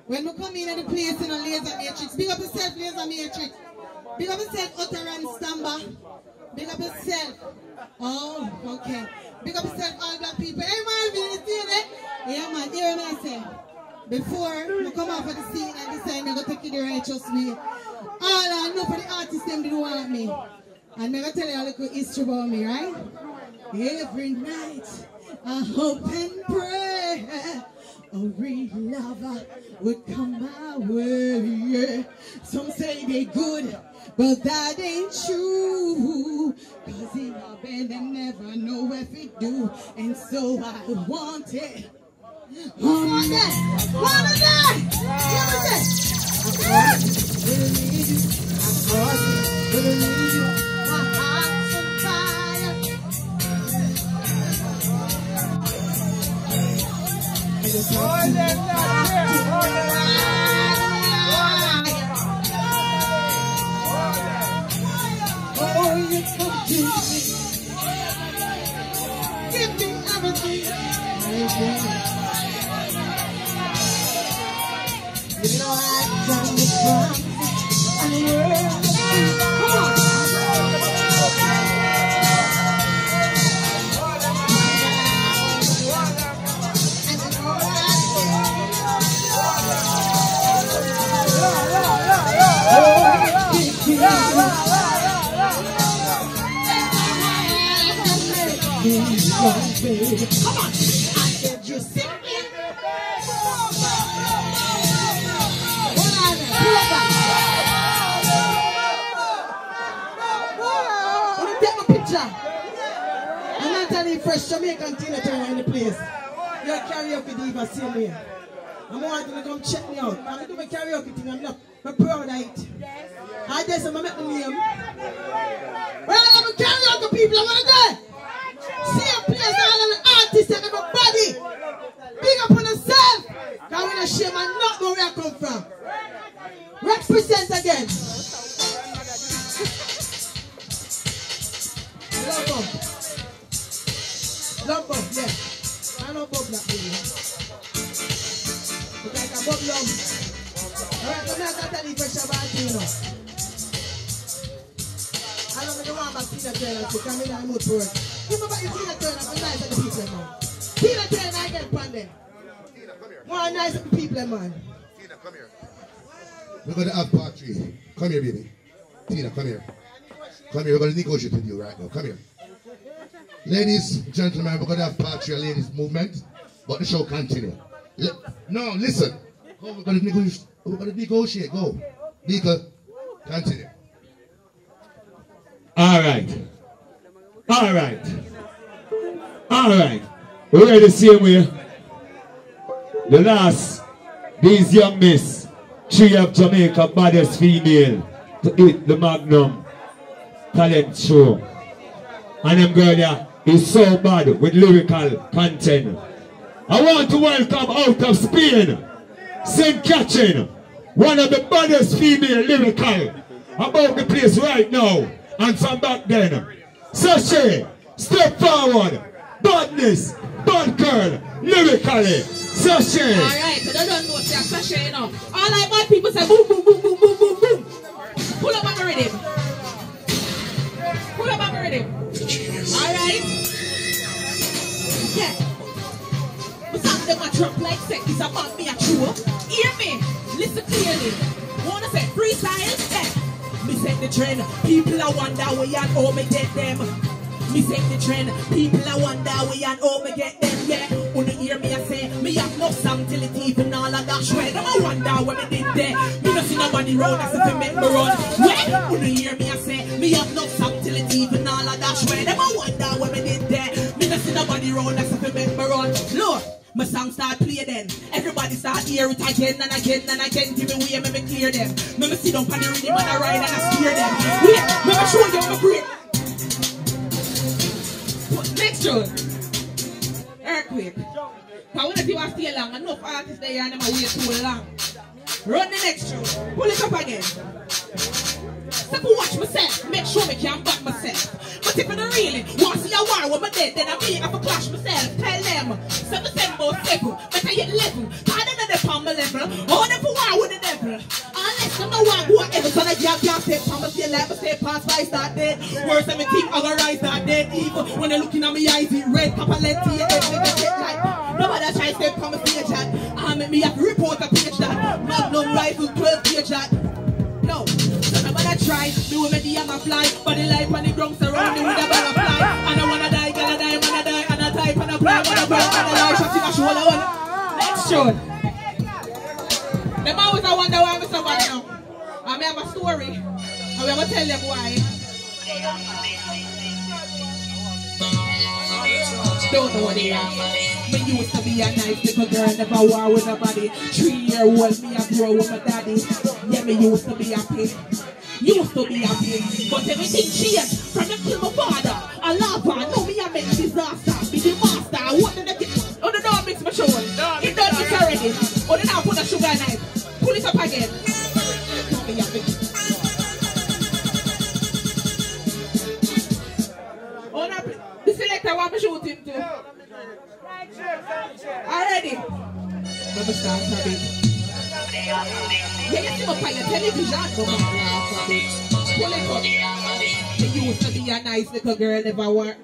When we come in at the place in a laser matrix, big up yourself, laser matrix. Big up yourself, utterance stammer. Big up yourself. Oh, okay. Big up yourself, all black people. Hey, Marvin, you see that? Yeah, man, hear what I say. Before we come off of the scene and decide going to take it the righteous way, all I know for the artists, them didn't want me. Going to tell you a little history about me, right? Every night, I hope and pray a real lover would come my way. Some say they good, but that ain't true. Cause in a bed they never know if it do. And so I want it. Want that? Want. Of course, will need you. You know I've done this from and world. Come on. I said you up. Let me you fresh Jamaican Turner in the place. You're a karaoke diva, same way. I'm wanting to come check me out. I'm doing my karaoke thing. I'm not Proud of it. I just I'm at the name. Well, I'm a karaoke people. I want to go. See a place all of the artists and everybody. Big up on yourself. Because we're not shame and not know where I come from. Represent again. Love bump. Love bump, yeah. I don't bump that baby. But I can bump love. We're going to have part three. Come here, baby. Tina, come here. Come here. We're going to negotiate with you right now. Come here. Ladies, gentlemen, we're going to have part three, ladies movement, but the show continue. Le- no, listen. Go, we're going to negotiate. Going to negotiate. Go. Nika, continue. All right. All right. All right. We're the same way. The last, these young miss, three of Jamaica baddest female to hit the Magnum talent show. And them girl there is so bad with lyrical content. I want to welcome out of Spain, St. Catherine, one of the baddest female lyrical about the place right now and from back then. Sashay, step forward, badness, bad girl, lyrically. Sashay. Alright, so they don't know say I'm sashay, you know. All I bad people say boom, boom, boom, boom, boom, boom, boom. Pull up on the rhythm. Pull up on the rhythm. Alright. Yeah. Them a drop like sex, it's about me a true. Hear me, listen clearly. Wanna say freestyle? Yeah. Me set the trend, people I wonder where and how me get them. Me set the trend, people I wonder where and how me get them. Yeah, when you hear me I say, me have no song till it even all of that shred. Them I wonder what me did there. Me no see nobody round if it make me run. When, when you hear me I say, me have no song till it even all of that shred. Them I wonder what me did there. Me no see nobody round if it make me run. Lord. My song start play then. Everybody start hear it again and again and again. Give me way, me me clear them. Me me sit down on the rhythm and I ride and I steer them. Wait, me me show you my. What next tune? it. Because when want to stay long, enough artists there and them are wait too long. Run the next tune. Pull it up again. Step watch myself, make sure me can back myself. But if I don't really want to see a war with my dead, then I may have to clash myself. Tell them, seven symbol seven, better yet level. I know the on my level. Oh, them for war with the devil. Unless I'm no one whatever, so that you can't say, I'ma stay alive, stay past by start dead. Worse than me think, other rise that dead. Even when they looking at me eyes, it red, papa let nigga get like. Nobody try to step on my stage that. I make me have to report a page that. Magnum rifle, 12 page that. No, nobody try. Me the I'm a fly. Body life on the ground surrounding with a butterfly. And I wanna die, gonna die, wanna die, and I type and I play, wanna and I lie, shot in my shoulder. One. Next tune. Them always I wonder why I'm so bad now. I may have a story. And we gonna tell them why. Don't know what they are. Me used to be a nice little girl, never war with nobody. Three year old me, I grow with my daddy. Yeah, me used to be happy. Used to be happy. But everything changed from the kill my father. I love her. Now me, I make disaster. Be the master. What did oh, I get? Oh, the dog mix my show. It done it already. Oh, then I put a sugar knife. Pull it up again. Now me happy. Oh, now, the selector want me shoot him too. Already. Let me start a bit. Pull it up. You used to be a nice little girl, never work.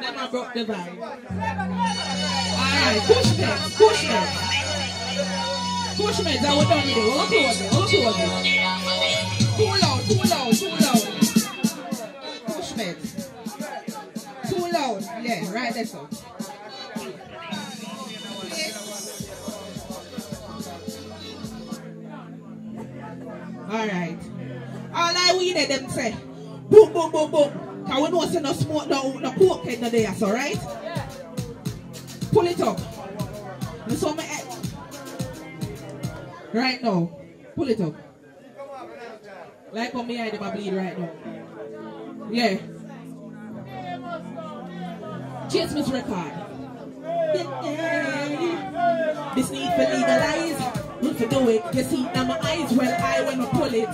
Never broke the vibe. Alright, push me, push me. Push me, that was done it. We'll close it, we'll close it. Too loud, too loud, too loud. Push me. Too loud. Yeah, right there, so. Alright. All I we need them say, boom, boom, boom, boom. Cause we know say no smoke, no, no coke in the there, so right? Pull it up. And so my. Right now. Pull it up. Like on me I a bleed right now. Yeah. Chase Miss record. This need for legalize. Need to do it. You see now my eyes well I when I pull it.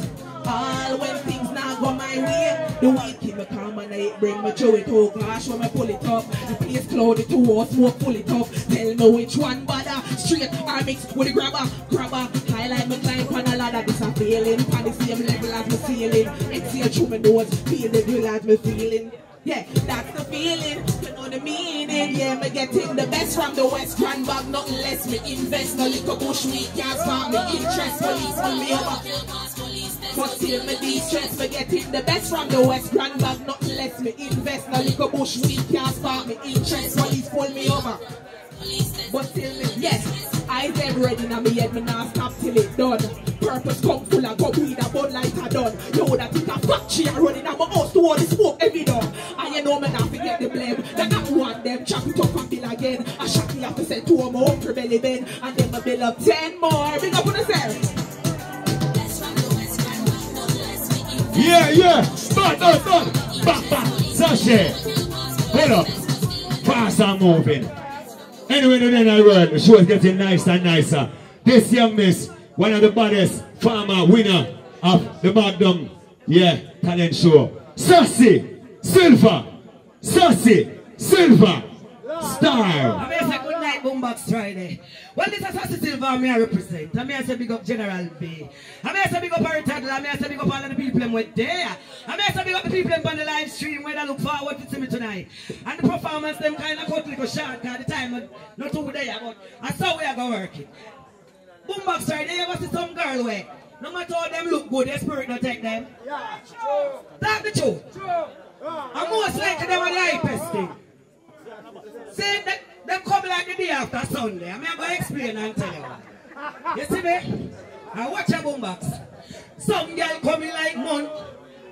All when things not go my way. The weed keep me calm and I bring me through it. Oh gosh, when I pull it up. The place cloudy to or smoke pull it up. Tell me which one bother. Straight or mix with the grabber. Grabber. Highlight me climb on a ladder. This a feeling. On the same level as me ceiling. Exhale through my nose. Feel the grill as me feeling. Yeah, that's the feeling. Meaning. Yeah, me getting the best from the West Grand bag. Nothing less. Me invest no little bush weed. Can't stop me interest. Police pull me over. But still me de-stress. Me getting the best from the West Grand bag. Nothing less. Me invest no little bush weed. Can't stop me interest. Police pull me over. But still me, yes, I them ready now me head, me now stop till it done. Purpose come full of go factory and running out my house to all the smoke every door. And you know me not forget the blame. They got one them, chop it up and bill again. I shot me up to send two of more uncle belly ben. And then I bill up ten more. Big up on yourself. Yeah, yeah. Done, done, done. Back, back. Sashay. Hold up. Fast and moving. Anyway, no, no, no, world. The show is getting nicer and nicer. This young miss, one of the baddest farmer winner of the Magnum, yeah, talent show. Sassy, Silver, Sassy, Silver, Star. I may say good night, Boombox Friday. Well, this is Sassy Silver, I represent. I may say big up General B. I may say big up Harry Toddler. I may say big up all the people them were there. I may say big up the people on the live stream where they look forward to see me tonight. And the performance them kind of cut little short because the time not, too there, but that's how we are going to work it. Boombox Friday, you ever see some girl where no matter how them look good, their spirit not take them? Yeah, true. Talk the truth. True. And most likely them are the hypest thing. See, that, them come like the day after Sunday. I'm going to explain and tell you. You see me? I watch a boombox. Some girl coming like Monday.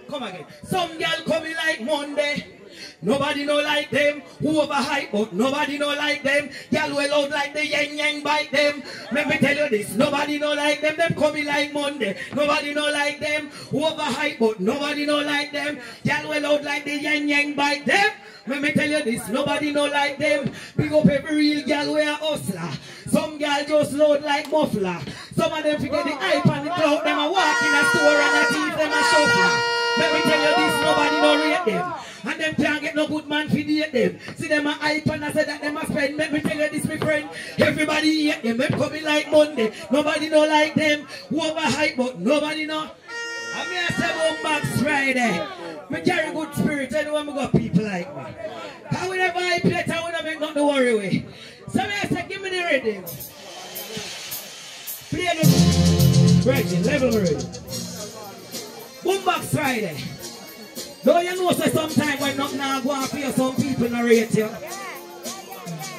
Come again. Some girl coming like Monday. Nobody know like them. Who overhype, but nobody know like them. Girl well out like the yang yang bite them. Let me tell you this. Nobody know like them. Them coming like Monday. Nobody know like them. Who overhype, but nobody know like them. Girl well out like the yang yang bite them. Let me tell you this, nobody know like them. Big up every real girl we a hustler. Some girl just load like muffler. Some of them forget the hype and the clout. Them a walk in a store and a thief them a shuffler. Let me tell you this, nobody know rate them. And them can't get no good man for date them. See them a hype and I said that them a spend. Let me tell you this, my friend. Everybody hate them. Them coming like Monday. Nobody know like them. Who over hype, but nobody know. I mean, I say Boombox Friday. Me carry good spirit. Anyone me got people like me. How whenever I play, I would make nothing worry with. So me I say, give me the rhythm. Play the Reggie, level ready. Boombox Friday. Though you know say sometimes when nothing now go on for you, some people narrate you.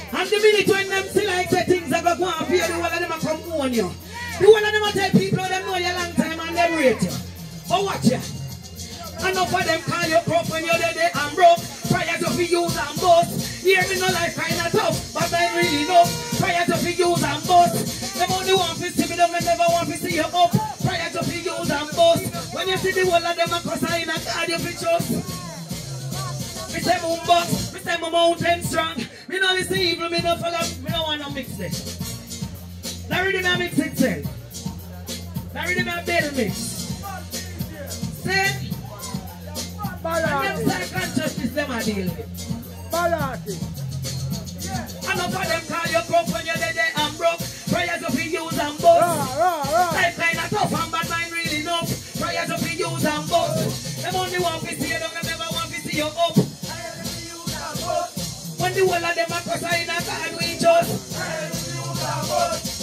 And the minute when them see like say things are going go on for you, the one of them a come on you. The one of them a tell people them know you long time and them rate you. But watch ya. Enough of them call you crop when you're dead and broke. Prior to be use and bust. Hear me no life kinda tough, but I really know. Prior to be use and bust. Them only want to see me and never want to see you up. When you see the whole of them a in card you pictures. Me say boombox, me say my mountain strong. Me no listen evil, me no follow, me no wanna mix it. That me mix itself. That me a better mix. Say, and them self-consciousness them a deal with. Balati. Enough of them call you broke when you're dead and broke. Prayers to be used and bust. Life kinda only want to see you down, them never want to see you up. When the whole of them are cross in a God we just.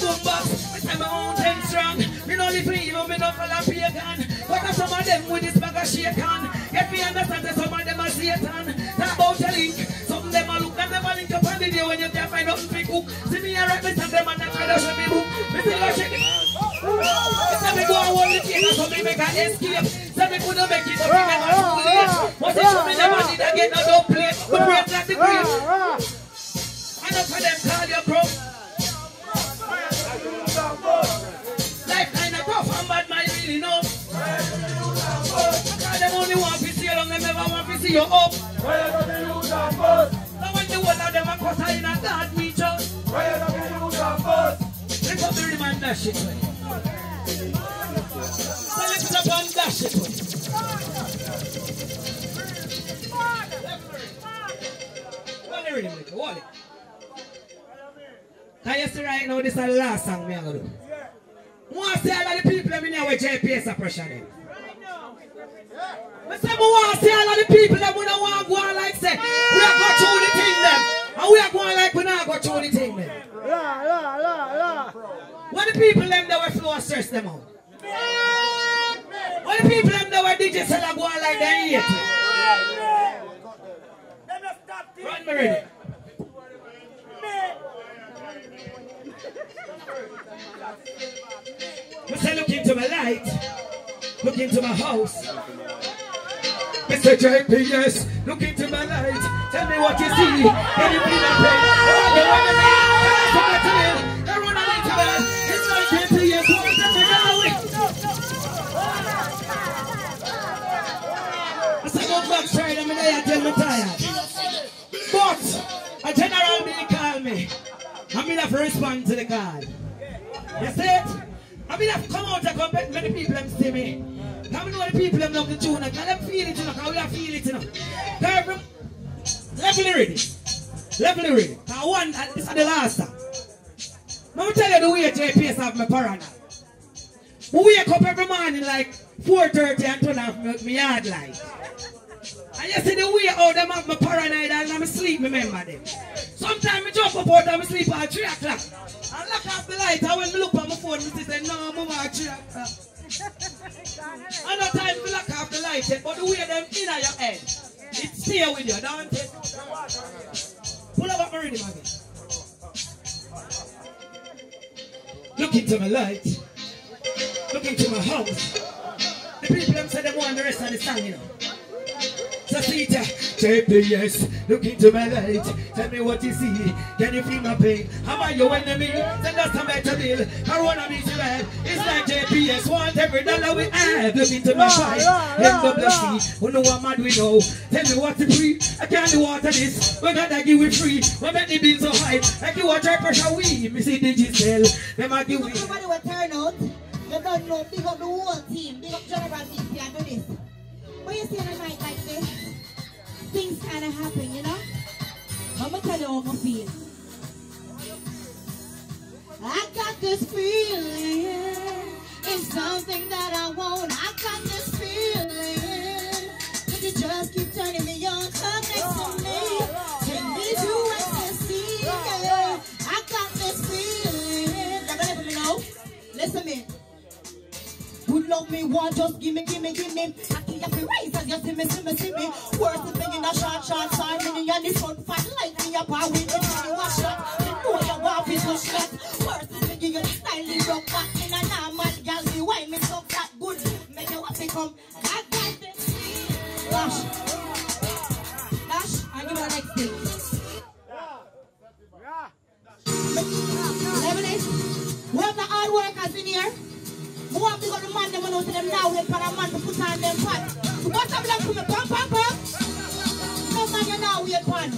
Boombox, say my mountain strong. Me no live evil, me no follow pagan. But if some of them with this bag of shaken. Get me understand that some of them are Satan. Talk about a link. Some of them are look, them never link up on the day when you can't find nothing to cook. See me here right, me stand them and not try to show me book. Me still go shake it. Me say me go and hold the cake so me make a escape. Say me couldn't make it, but me never too late. But they show me never did I get no dope plate. Me break like the grave. Enough of them call you crook. Life kinda tough and bad, my really know. Because them only want to see you long, they never want to see you up. Now when the whole of them are cross in a God reach out. Lift up the rhythm and dash Can you see right now this is the last song me gonna do? To see all of the people in here with JPS a pressure them. I say, I want to see all of the people that we don't want to go like say, we are going through the thing them. And we are going like we not go through the thing them. La, la, la, la. What the people them that were flow stress them out? What the people them that were DJ seller go on like they hate it? Run me ready. I say, look into my light, look into my house. Mr. JPS, look into my light, tell me what you see. Anything I pay, oh, you want me? Come on to me, I run a little bit. Them, and I tell me tired. But, a general me call me. I'm in to respond to the call. You see it? I mean, I've come out and come back, many people them see me. How many know the people them love the tune? Can them feel it, you know? How we feel it, you know? Every, level ready. Level ready. I one, this is the last time. Let me tell you the way JPS have my paranoid. We wake up every morning like 4.30 and turn off my, my yard light. And you see the way how them have my paranoid and I'm asleep, remember them. Sometimes I jump up out of my sleep at 3 o'clock. I lock off the light and when I look at my phone, I say, no, mama, at 3 o'clock. I no time to lock off the light but the way them in your head, it stay with you, don't it? Pull up my rhythm again. Look into my light. Look into my house. The people them say they want the rest of the song, you know. Ya, JPS, look into my light. Tell me what you see. Can you feel my pain? Am I your enemy? Send us some better deal. Corona means you bad. It's like JPS, want every dollar we have. Look into my eyes. Let the bless me. Who know what mad we know? Tell me what's it free. I can't water this. We gotta give it free. We make the bill so high. Like you watch our pressure we. See digital. Them I give we. Nobody will turn out. You don't know. Big up the whole team. Big up General and do this. When you see on a night like this, things kind of happen, you know? I'm going to tell you how I feel. I got this feeling. It's something that I want. I got this feeling. But you just keep turning me on. Come next to me. Take me to ecstasy. I got this feeling. Y'all gonna let me know? Listen me. Good love me want, just give me, give me, give me. I think I feel rise as you see me, see me, see me. Worst thing in a short, short, five minutes, and the front fight like me up, I win the money, wash shot. You know you want to so shot. Worst thing you get styling rock back in a normal girl, the wine me so fat, good. Make you want to come. I got this. Dash. Dash, and give me the next thing. Yeah. Lemonade. We have the hard workers in here. To to man them to them now wait for a man to put on them pants. What of them come pam pam pam? No man you wait.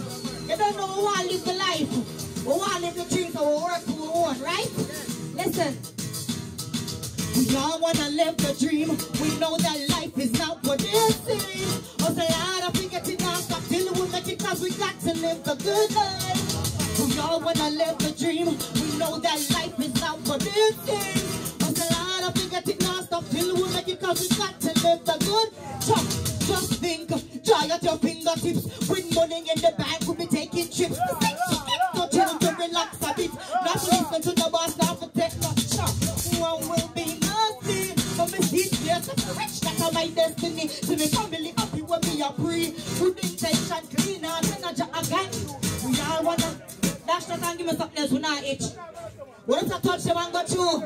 You don't know we want to live the life. We want to live the we work right? Listen. We all wanna live the dream. We know that life is not what it seems. Us a lot of people getting off stop we make it cause we got to live the good life. We all wanna live the dream. We know that life is not what it seems. Cause we got to live the good. Chop, just think, dry at your fingertips. With money in the bank, we'll be taking trips. So chill to relax a bit. Not listen to the boss, not to take no chop. One will be nothing. But me see yes, rich, that's my destiny. To me family happy when me a free. Good intention, clean out, energy again. We all wanna dash that and give me something else we not itch. What if I touch them and go through?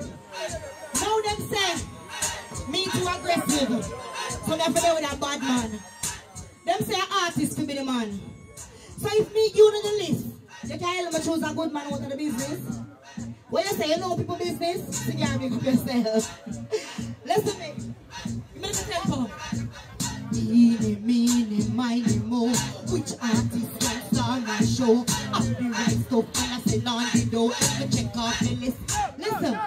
Now them say, me too aggressive. So they have to with a bad man. Them say artist to be the man. So if me you know the list, you can help me choose a good man out of the business. When you say you know people business, you can't make up yourself. *laughs* Listen me. You make the tempo. Meeny, meeny, miny, mo. Which artist likes on my show? I'm the right stuff and I say on the door. Let me check off the list. Listen,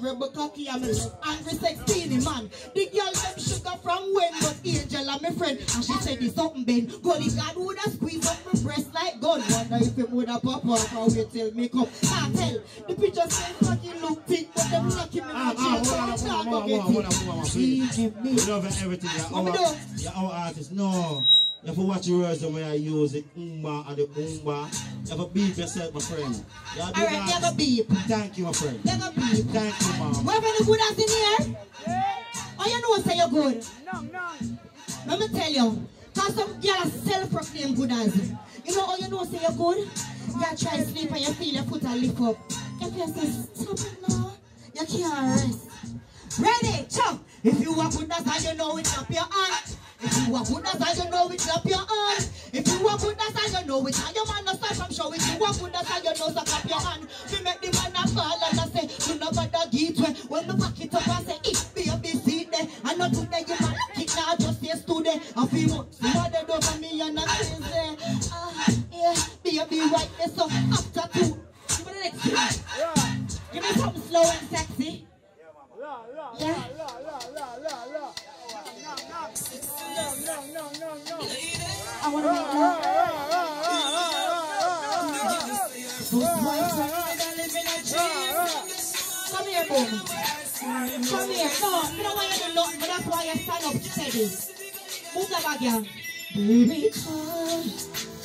my body. It's a rebel cocky. I'm angry sexy man. The girl them sugar from when, but Angel and my friend. And she said it's something Ben. Golly God would have squeezed up my breast like gun. Wonder if it would have pop up or wait till me come. Can't tell. The picture says fucking look thick, but them lucky me not chill. So I'm not gonna get it. We love everything. You're What me our, do? you're our artist. No. You have to watch your words the way I use it. Umba and the umba. You have to beat yourself, my friend. You have All right, you have beep. Thank you, my friend. You have beep. Thank you, mom. We have any good ass in here? Yeah. Oh, you know say you're good. No, no. Let me tell you. Cause some girl are self-proclaimed good as. You know how you know say you're good? You try sleep and you feel your foot a lift up. You can say, stop it now. You can't rest. Ready, chop. If you are good as you know it's up your hand. If you are good as I, you know it's up your hand. If you are good as I, you know it's your man start from show. If you are good as you know it's up your hand. We make the man a fall and I say, you know what the get when me pack it up I say, it be a busy day. I know today you man look it now just yesterday. I feel somebody do for me and I say, ah yeah, be a be right there so after two. Give me the next thing. Give me something slow and sexy. Yeah yeah. I want to make love. Come here, baby. Come here. No, you why you do nothing, but that's why you stand that back. Baby, come,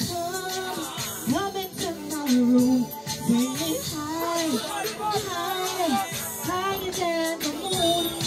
come, come into my room. Bring me high, high, higher than the moon.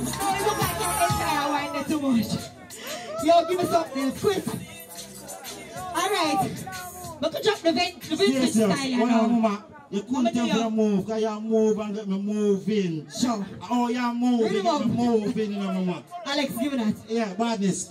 No, you look like you're entire wine there too much. Yo, give me something, quick. Alright. But could drop the vent, the vintage Yes, style, yes. Mama, you couldn't tell me to move, because you move and get me moving. Sure. Oh, you move, Ready, you get me moving, you know, mama. Alex, give me that. Yeah, badness.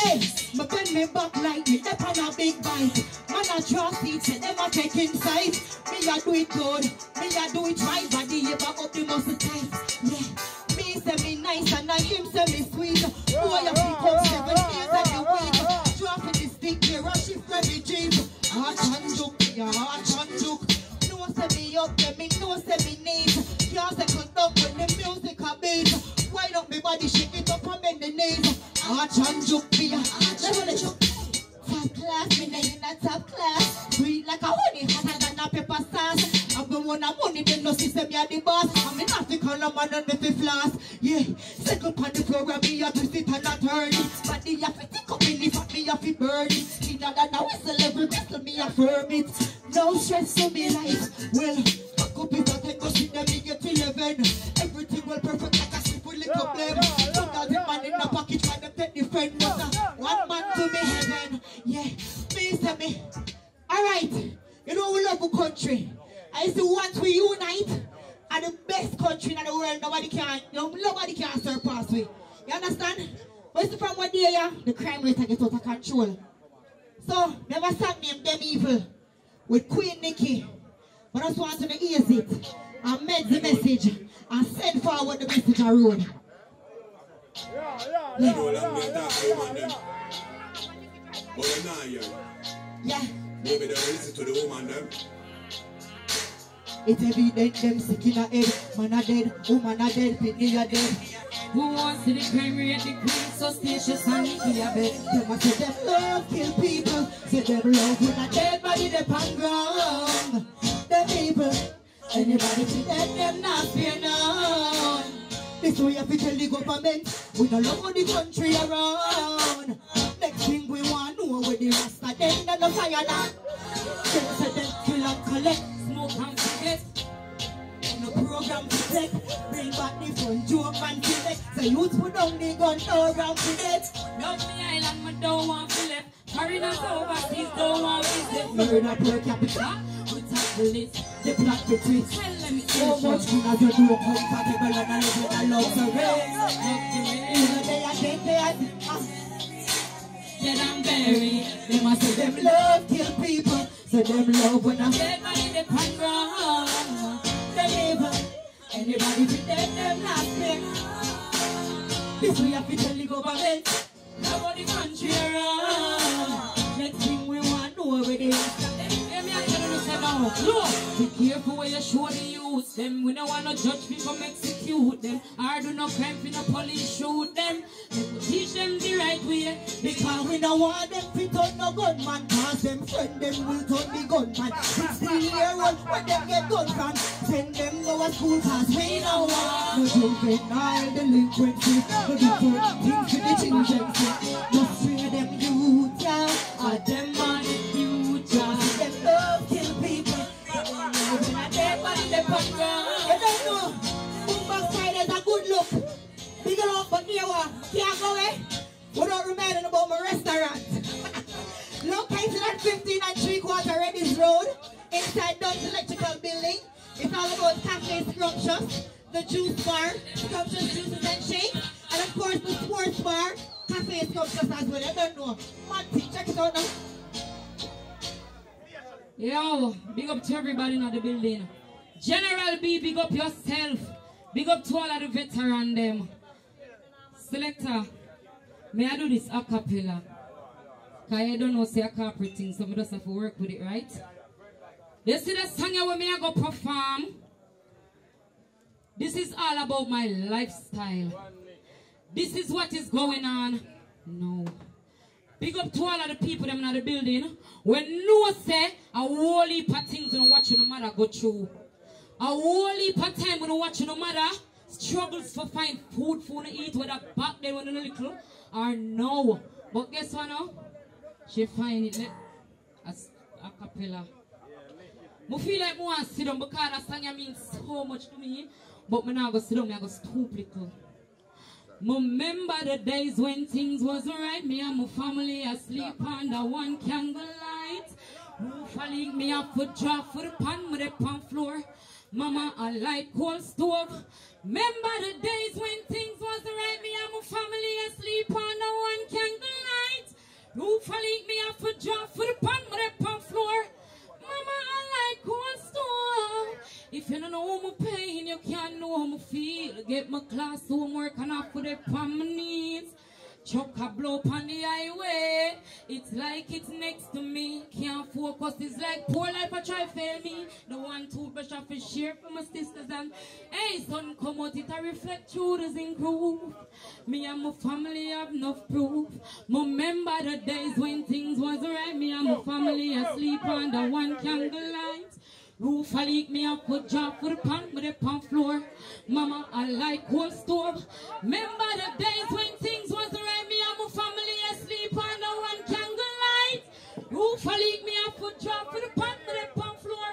Hey, me bend me back like me up on a big bike. Man a draw seat, say them a take inside. Me a do it good, me a do it right. Body ever up the muscle tight. Yeah, me say me nice and I him say me sweet. Boy, you pick up seven days and the week. Drop in the stick here and shift every jeep. Heart and look, yeah, heart and look. No say me up there, me no say me neat. Can't second up when the music a beat. Wind up me body, shake it up and bend the knees. Arch and juke me, man, and me fi floss. Yeah, settle on the program, me a twist it and a turn it. But the a fi tick up in the fat, me a fi burn it. Cleaner than a whistle, every whistle, me a firm it. No stress to me life. Well, fuck up if I take go see them, me get 11. Everything well perfect like a with little blame. Put all the man in the pocket, try to take the friend. Was a one man to me heaven. Yeah, me say me. Alright, you know we love our country. I say once we unite, are the best country in the world. Nobody can, nobody can surpass we. You understand? But it's from what day, yeah, the crime rate get out of control. So, never song name them evil with Queen Nikki. But I just want to ease it and make the message and send forward the message I road. You know what I'm going to talk to woman. But you're not here. Yeah. Maybe they will listen to the woman them. It's evident them sick in a head. Man a dead, woman a dead, pitney a dead. Who wants to the crime rate decrease so spacious and easy a bed? Them a say them love kill people. Say them love when a dead body they on ground. Them people, anybody see them, them not fear none. This way have to tell the government we don't love the country around. Next thing we want know where the rasta them and the fire land. Them say them kill and collect, and forget. No program to take, bring back the front joke and select. Say youth put down the gun, no round to death. Love me island, but don't want to live. Foreigners overseas don't want to visit. Murder per capita. We tackle it. The plot the let me So much good as you do comfortable and I live in a luxury. Even they are dead, they are dead. Dead and buried. They must say them love kill people. Say them love when I'm Dead body the pan ground. Them evil. Anybody fi dead, them not fair. This we have to tell the government. Nobody country around. Next thing we want know where now. Be careful where you show the youth them. We don't want no judge people execute them. Or do no crime for no police shoot them. Will teach them the right way. Because we don't want them to turn no gunman Cause them friend them will turn the gunman 16 year old when them get done from Send them go to school cause we don't want No juvenile delinquency No different things to the children Just free them youth yeah them One Can't go eh? away Without reminding about my restaurant. *laughs* Located at 15 and 3 quarter Reddy's Road, inside Dunn's Electrical Building. It's all about cafe scrumptious, the juice bar, scrumptious juices and shakes, and of course the sports bar, cafe scrumptious as well. I don't know. Monty, check it out now. Yo, big up to everybody in the building. General B, big up yourself. Big up to all of the veteran them. Selector, may I do this a cappella? Cause I don't know say a corporate thing, so I just have to work with it, right? You see the song here where me I go perform? This is all about my lifestyle. This is what is going on. No. Big up to all of the people them in the building. When no say a whole heap of things when watch your mother go through. A whole heap of time when watch your mother struggles for find food, food to eat, whether back then when a little or now. But guess what now? She find it as a cappella. I feel like I want to sit down because that song means so much to me. But I'm not going to sit down, I'm going to stoop. Remember the days when things was alright. Me and my family asleep under one candlelight. Roof a leak, me up for drop for the pan with the pan floor. Mama, I like cold stove. Remember the days when things was alright. Me and my family asleep under one candlelight. Roof a leak, me up for drop for the pan the pan floor. Mama, I like cold stove. If you don't know my pain, you can't know how I feel. Get my class homework and I put it on my. Chuck a blow on the highway. It's like it's next to me. Can't focus. It's like poor life I try fail me. The one toothbrush I fi share for my sisters and hey sun come out it I reflect through the zinc roof. Me and my family have enough proof. Remember the days when things was right. Me and my family asleep under one candlelight. Roof a leak me up put job for the pan with the pan floor. Mama, I like cold stove. Remember the days when things was right. Me and my family asleep under one candlelight. Roof a leak me up put job for the pan with the pan floor.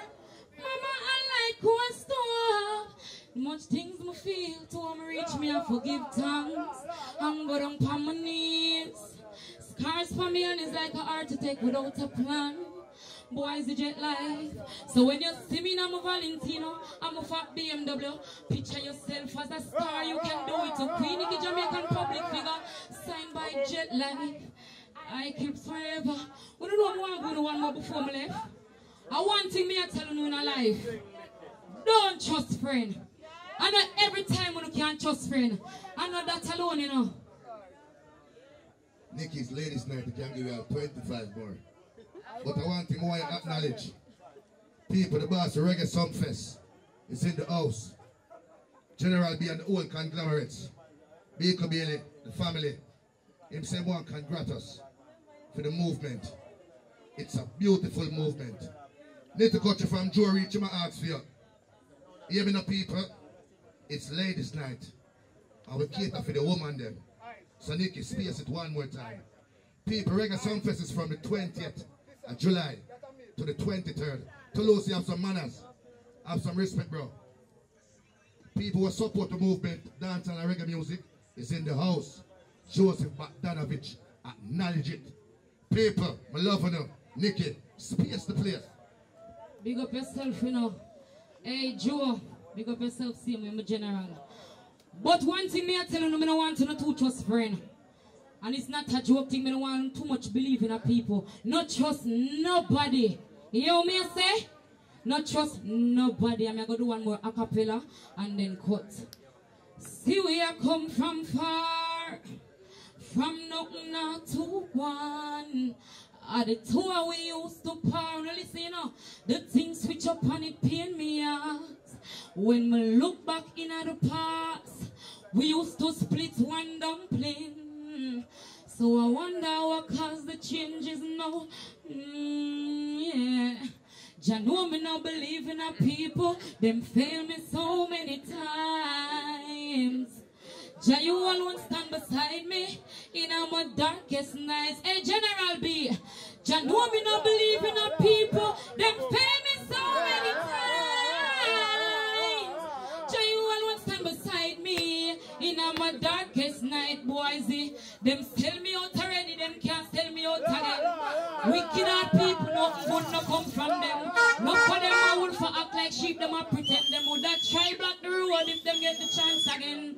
Mama, I like cold stove. Much things me feel to me reach me and forgive thanks. I'm go down on my knees. Scars for me and it's like a heart attack without a plan. Boys, the jet life. So when you see me I'm a Valentino, I'm a fat BMW. Picture yourself as a star, you can do it. A Queen Jamaican public figure, signed by Jet Life. I keep forever. We don't know one good one more before me left. I one thing me I tell you in a life. Don't trust friend. I know every time when you can't trust friend. I know that alone, you know. Nikki's ladies night, we can give you out 25 more. But I want to more acknowledge. People, the boss, the Reggae Sumfest is in the house. General B and the whole conglomerates. Baker Bailey, the family. Him say one congrat for the movement. It's a beautiful movement. Need to cut you from Joe Reach, my ask for you. Hear me people? It's ladies' night. And we cater for the woman them. So Nikki, space it one more time. People, Reggae Sumfest is from the 20th of July to the 23rd. Toulouse, you have some manners. Have some respect, bro. People who support the movement, dance and reggae music, is in the house. Joseph Bogdanovich, acknowledge it. People, my love you. Nikki, space the place. Big up yourself, you know. Hey, Joe, big up yourself, see me, my general. But one thing me I tell you, I don't want to not trust friend. And it's not a joke thing, I don't want too much believe in a people. Not trust nobody. You hear me I say? Not trust nobody. I'm going to do one more a cappella and then cut. See where I come from far. From not to one. At the two we used to par. Now listen, you know, the things which up and it pain me out. When we look back in the past, we used to split one dumpling. So I wonder what caused the changes now. Mm, yeah. Jah know me not believe in a people. Them fail me so many times. Jah you alone stand beside me in my darkest nights. Hey General B. Jah know me not believe in a people. Them me so many times. Jah you alone stand beside me in my darkest night, boys. Them sell me out already. Them can't sell me out again. Wicked heart people, no good no come from them. No for them I would for act like sheep, them I pretend them would that try block the road if them get the chance again.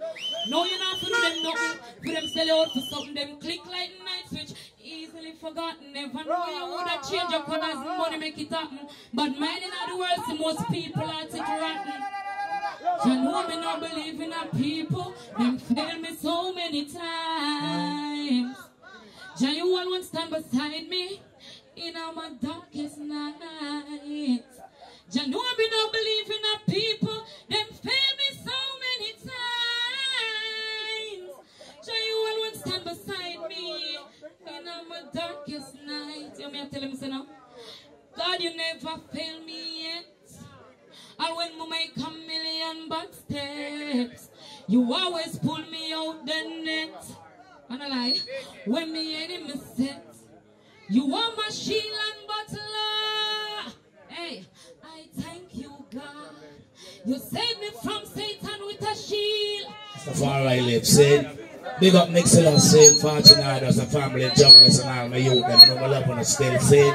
No, you not for them nothing. For them sell out for something, them click like night switch. Easily forgotten, never know you would have changed your colors, money make it happen. But mine in the world, most people are take rotten. You know me not believe in a people, them fail me so many times. Jah you alone stand beside me in all my darkest nights. Jah know me not believe in a people, them fail me so many times. Jah you alone stand beside me in all my darkest nights. You me I tell him say now, God you never fail me And a bad steps, You always pull me out the net. And I lie. When me enemy set. You are my shield and butler. Hey, I thank you, God. You saved me from Satan with a shield. Rastafari live, say. Big up Mixella, say. Fortunados, the family, junglers, and all my youth. Know my love on the still, say.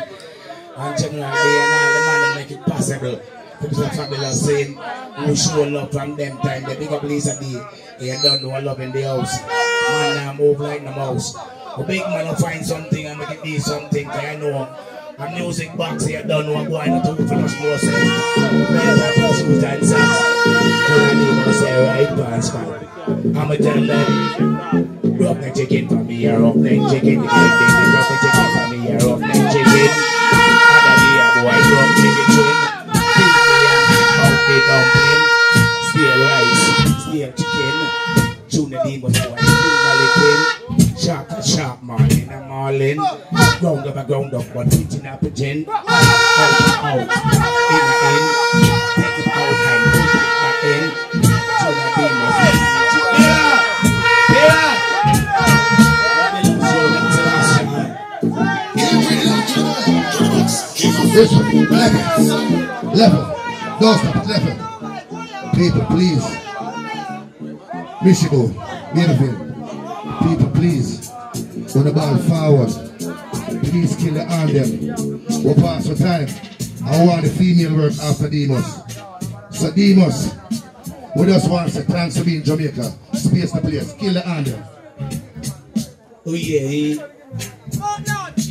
And generally, and all the man that make it possible. People are fabulous, saying, who show love from them time. They big up Lisa D. He don't know love in the house. Man, now move like the mouse. A big man will find something and make it be something. I know a music box here don't know what going to do for us more say. Up the shoes and socks. So I to say right pants man. I'ma tell them Rock the chicken for me, yeah, rock the chicken, rock the chicken for me, yeah, rock the the demon in a marlin. Ground up a ground up one in a pigeon. Out, out, in a in. Take it out and push it back in. The. Level, level, level. People, please. Michigan, beautiful. People, please. When the ball forward, please kill the arm them. We'll pass for time. I want the female work after Demus. So Demus, we just want to say thanks to be in Jamaica. Space the place. Kill the arm them. Oh yeah,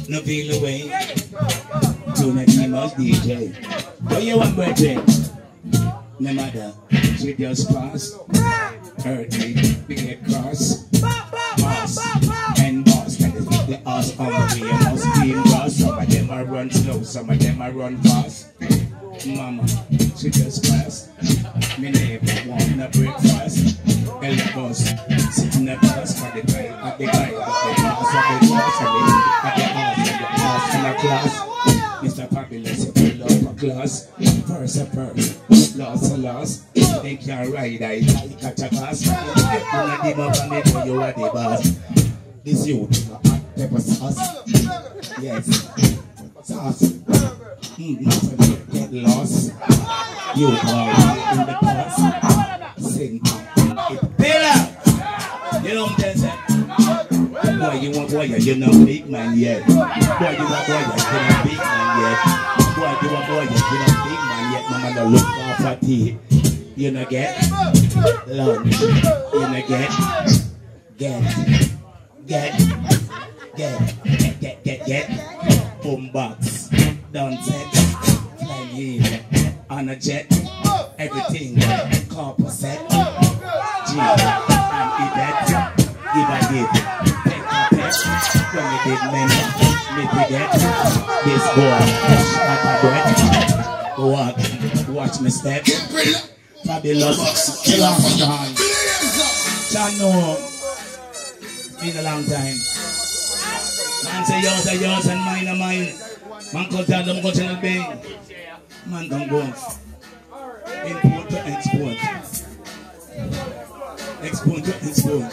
no feel away. Junior Demus DJ. What you want, brethren? No matter, she just pass. We get cross. Boss and boss, that is the ass on the way. You must be cross. Some of them are run slow, some of them are run fast. Mama, she just pass. Me neighbor want a breakfast. Elbows, sitting at the bus for the guy, at the guy, at the class, at the class, at the ass, at the ass, in the class. Mr. Fabulous, you pull up a class. First a purse, lost a loss. They can't ride, I like a chakas. When I dim up and make you are the boss. This youth, pepper sauce. Yes, sauce. Mm, get lost. You are in the past. Sing it. Pillar! You know what I'm saying? Boy, you want boy, you know big man yet. Boy, you want boy, you know big man yet. Boy, you want boy, you know big man yet. No look off for tea. You know get lunch. You know get get get get get get get get boom box. Done set. Flying here on a jet. Everything copper set. G and idiot. Give a give. Take a pet. When we did men, me forget. This boy, at a breath. Watch, watch me step. Fabulous. Kill off the hand. Chano. Been a long time. Man say yours are yours and mine are mine. Man call tell them go to the bank. Man don't go. Import to export. Export to export.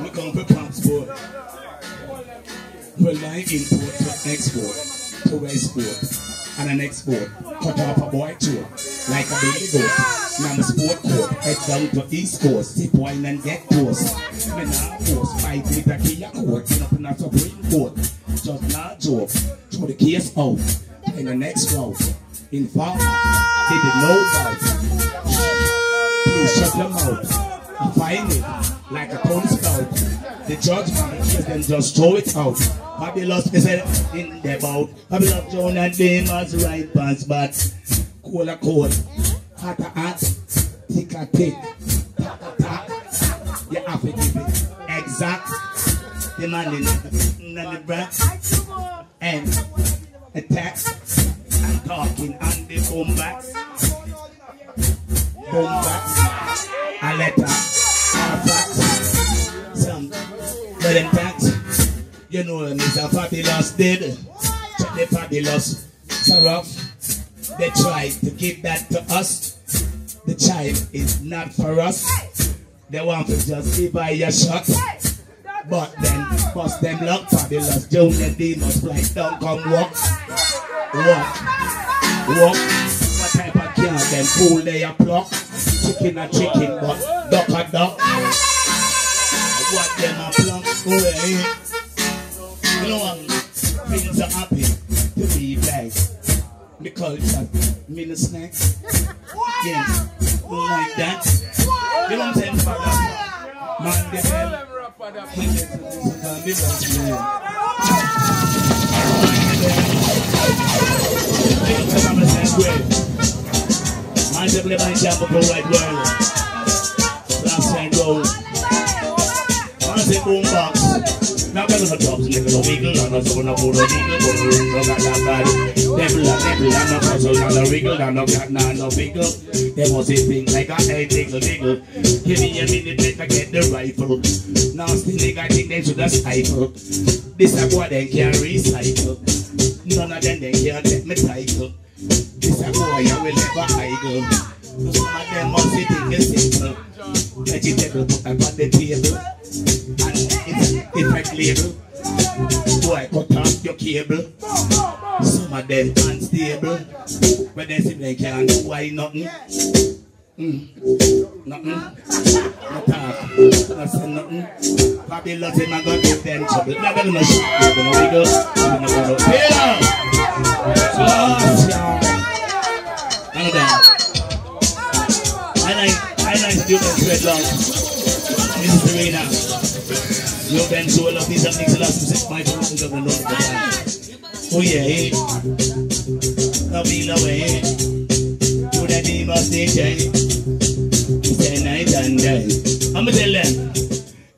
We come for transport. Well, like import to export. To export. And an export. Cut up a boy too. Like a baby goat. Now the sport court. Head down to East Coast. Sip wine and get close. Me now force. Fight with a key court. Get up in a Supreme Court. Just not joke. Throw the case out. In the next round. In fact, they did know about. Please shut your mouth. It like a town scout. The judgment is then just throw it out. Fabulous is in the bout. Fabulous John and Damas right pants but cool a cold. Hot a hot. Thick a thick. Tack a tack. You have to give it exact. The man the breath. And attack. I'm talking on the boom Boom backs. A letter. A fax. Some. Let them. You know Mr. Fabulous did. Check the Fabulous. So. They tried to give that to us. The child is not for us. They want to just see by your shot. But then, bust them luck, fabulous. Junior Demus fly down, come walk. Walk. Walk. What type of car them fool they a pluck? Chicken a chicken, but duck a duck. What them a pluck? Away. You eh? know what? Things are happy to be like the culture, mini snacks. Yeah, like that. You know what I'm saying? Father? Man, the hell. Man, the play my jam up right well. Last time go. Man, say boom box. Now on the tops, nigga, no wiggle, and someone no put a wiggle, but no ring, got that bad. Devil and devil, and no puzzle, and no wiggle, and no cat, and no wiggle. They must say things like a hey, wiggle, wiggle. Give me a minute, let me get the rifle. Nasty nigga, think they should have stifle. This a boy, they can't recycle. None of them, they can't get me title. This a boy, I will never idle. Some of them must things is simple. Vegetable put up on the table. And it's different label. Boy, cut off your cable. Some of them unstable. When they see they can't do why nothing. Mm. Nothing. No talk. No say nothing. Fabulous and go give them trouble. Never gonna shot. Never gonna wiggle. Never gonna fail. Slow down. None of that. I like, I like students red long. This is Serena. You been so love these things last to set my phone of the Lord. Oh yeah, eh? Now feel away. To the demons they say. Say night and day. I'ma tell them.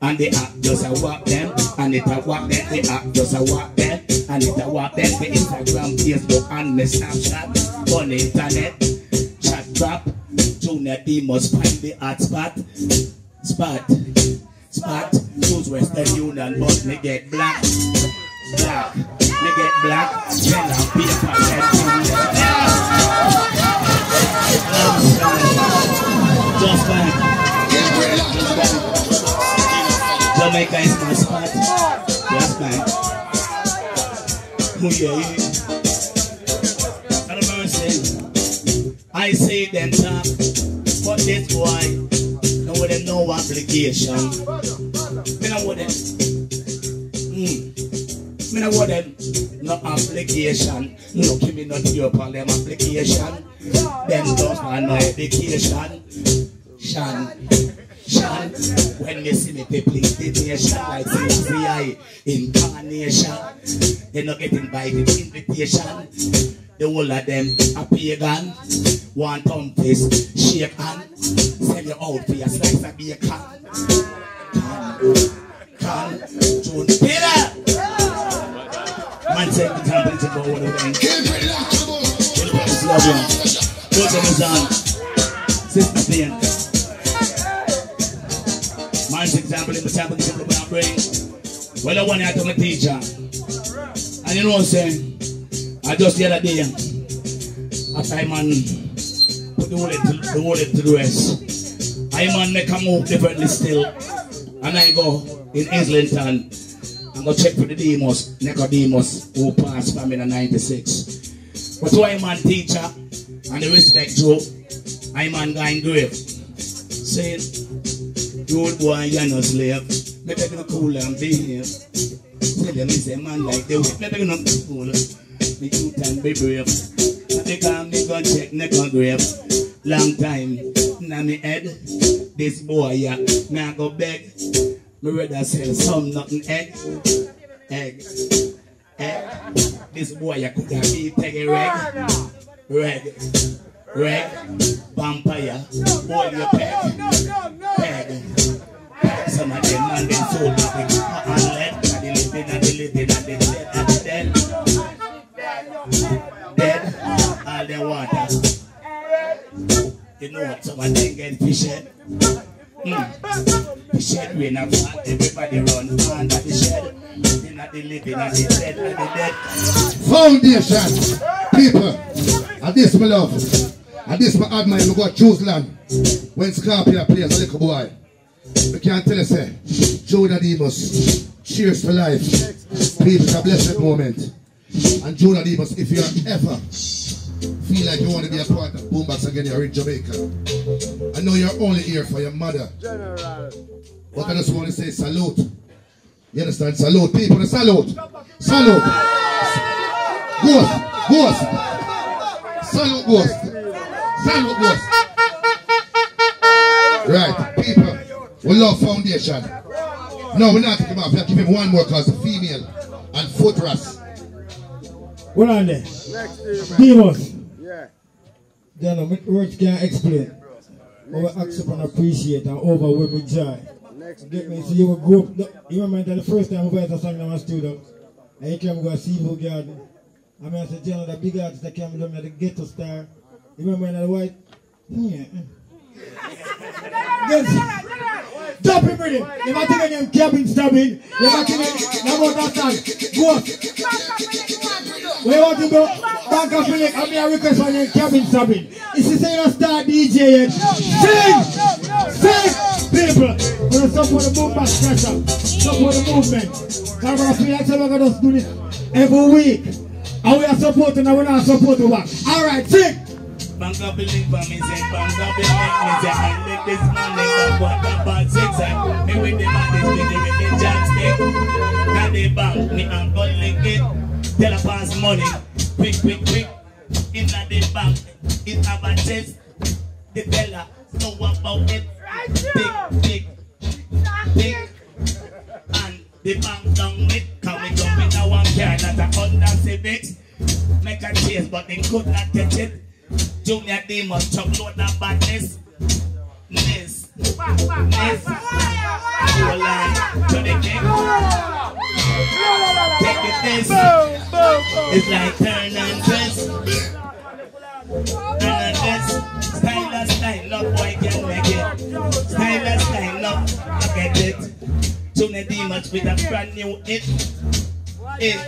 And the app just a walk them, and it a walk them, the app just a walk them, and it a walk them, the Instagram, Facebook, and the Snapchat, on the internet, chat trap, Junior Demus find the hot spot, spot, spot, use Western Union, but me get black, black, me get black, pen and paper, and just like, just like. Jamaica is my spot. Yes, man. Oh, yeah, I say them talk, but this boy, no with them no application. Me no with them. Mm. Me no with them no application. No give me no deal upon them application. Them want no education. Shan. Shan. When you see me, they please the nation like CCI incarnation. They not getting invited invitation. The whole of them a pagan. One thumb fist, shake hand. Sell you out for your slice of bacon. Can, can, June Peter. Man said the temple is about one of them. Love you. Go to sun. Sister Pain. Man's example in the temple, the temple will bring. Well, I want you to my teacher. And you know what I'm saying? I just the other day, after I man put the wallet to the wallet to the rest. I man make a move differently still. And I go in Islington and go check for the demos, Nicodemus, who passed from in 96. But why man teacher and the respect Joe, I man going grave. Saying, you boy, you're no slave. Maybe gonna cool and behave. Tell them it's a man like the way. Maybe you're not cool. Me you can be brave. They come, me go check, me go grave. Long time, na me head. This boy, yeah, me I go beg. Me rather sell some nothing egg. Egg. Egg. This boy, you could have be take a reg. Reg. Reg. Vampire. Hold your peg. Peg. Some of them man, them soul nothing. Water. You know what? Some of them get fished. Mm. The shed rain a fall, everybody run under the shed. In the living and the dead and the dead. Foundation, people, and this my love, and this my admire, me go choose land. When Scorpio plays a little boy, We can't tell us, eh? Junior Demus, cheers for life. People, a blessed moment. And Junior Demus, if you are ever feel like you want to be a part of Boombox again, you're in Jamaica. I know you're only here for your mother. General. But I just want to say salute. You understand? Salute. People, salute. Salute. Ghost. Ghost. Salute, Ghost. Salute, Ghost. Right, people. We love foundation. No, we're not taking him off. We'll give him one more cause the female and foot rust. What on there? Demus. Then uh, words can't explain. Our accept and appreciate and overwhelming joy. Get me? So you will grow up. look, You remember that the first time we went to song in my studio? And you came to go to Seafood Garden. I mean, I said, General, the big artist that came down there, the ghetto star. You remember in the white? Yeah. Yes. Stop him with him. If I think of them cabin stabbing, if I think of now about that song, go. Where you want to go? Back up in it. I'm here request for them cabin stabbing. Is this saying a star DJ? Sing! Sing! People, we're going to support the movement pressure. Support the movement. Because I feel like we're going to do this every week. And we are supporting and we're not supporting back. Alright, sing! Bank up the link for me, say bank up the link, me say I make this money, but what the bad six I me with the money, the with the jack stick. Now the bank, me and go lick it, tell her pass money, quick, quick, quick. In the bank, it have a chest, the teller know about it, big, big, big. And the bank down it, come we jump in a one car, not a Honda Civics. Make a chase, but they could not catch it. Junior Demus, chop load of badness. Ness. Ness. Hold on to the king. Take it this. It's like turn and twist. Turn and twist. Style and style up, boy can make it. Style and style look at it. Junior Demus with a brand new hit. Hit.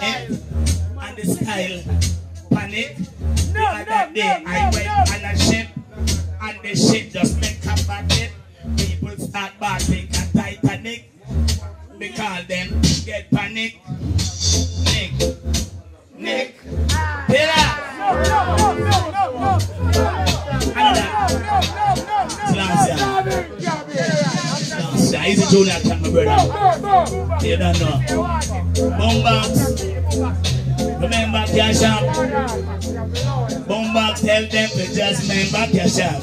Hit. And the style. Panic. The other day I went on a ship and the ship just make a bucket. People start barking at Titanic because them get panic. Nick, Nick, Tira. Slansia, easy Junior cat, my brother. You don't know. Bombas. Remember cash up. Bomba tell them to just remember cash up.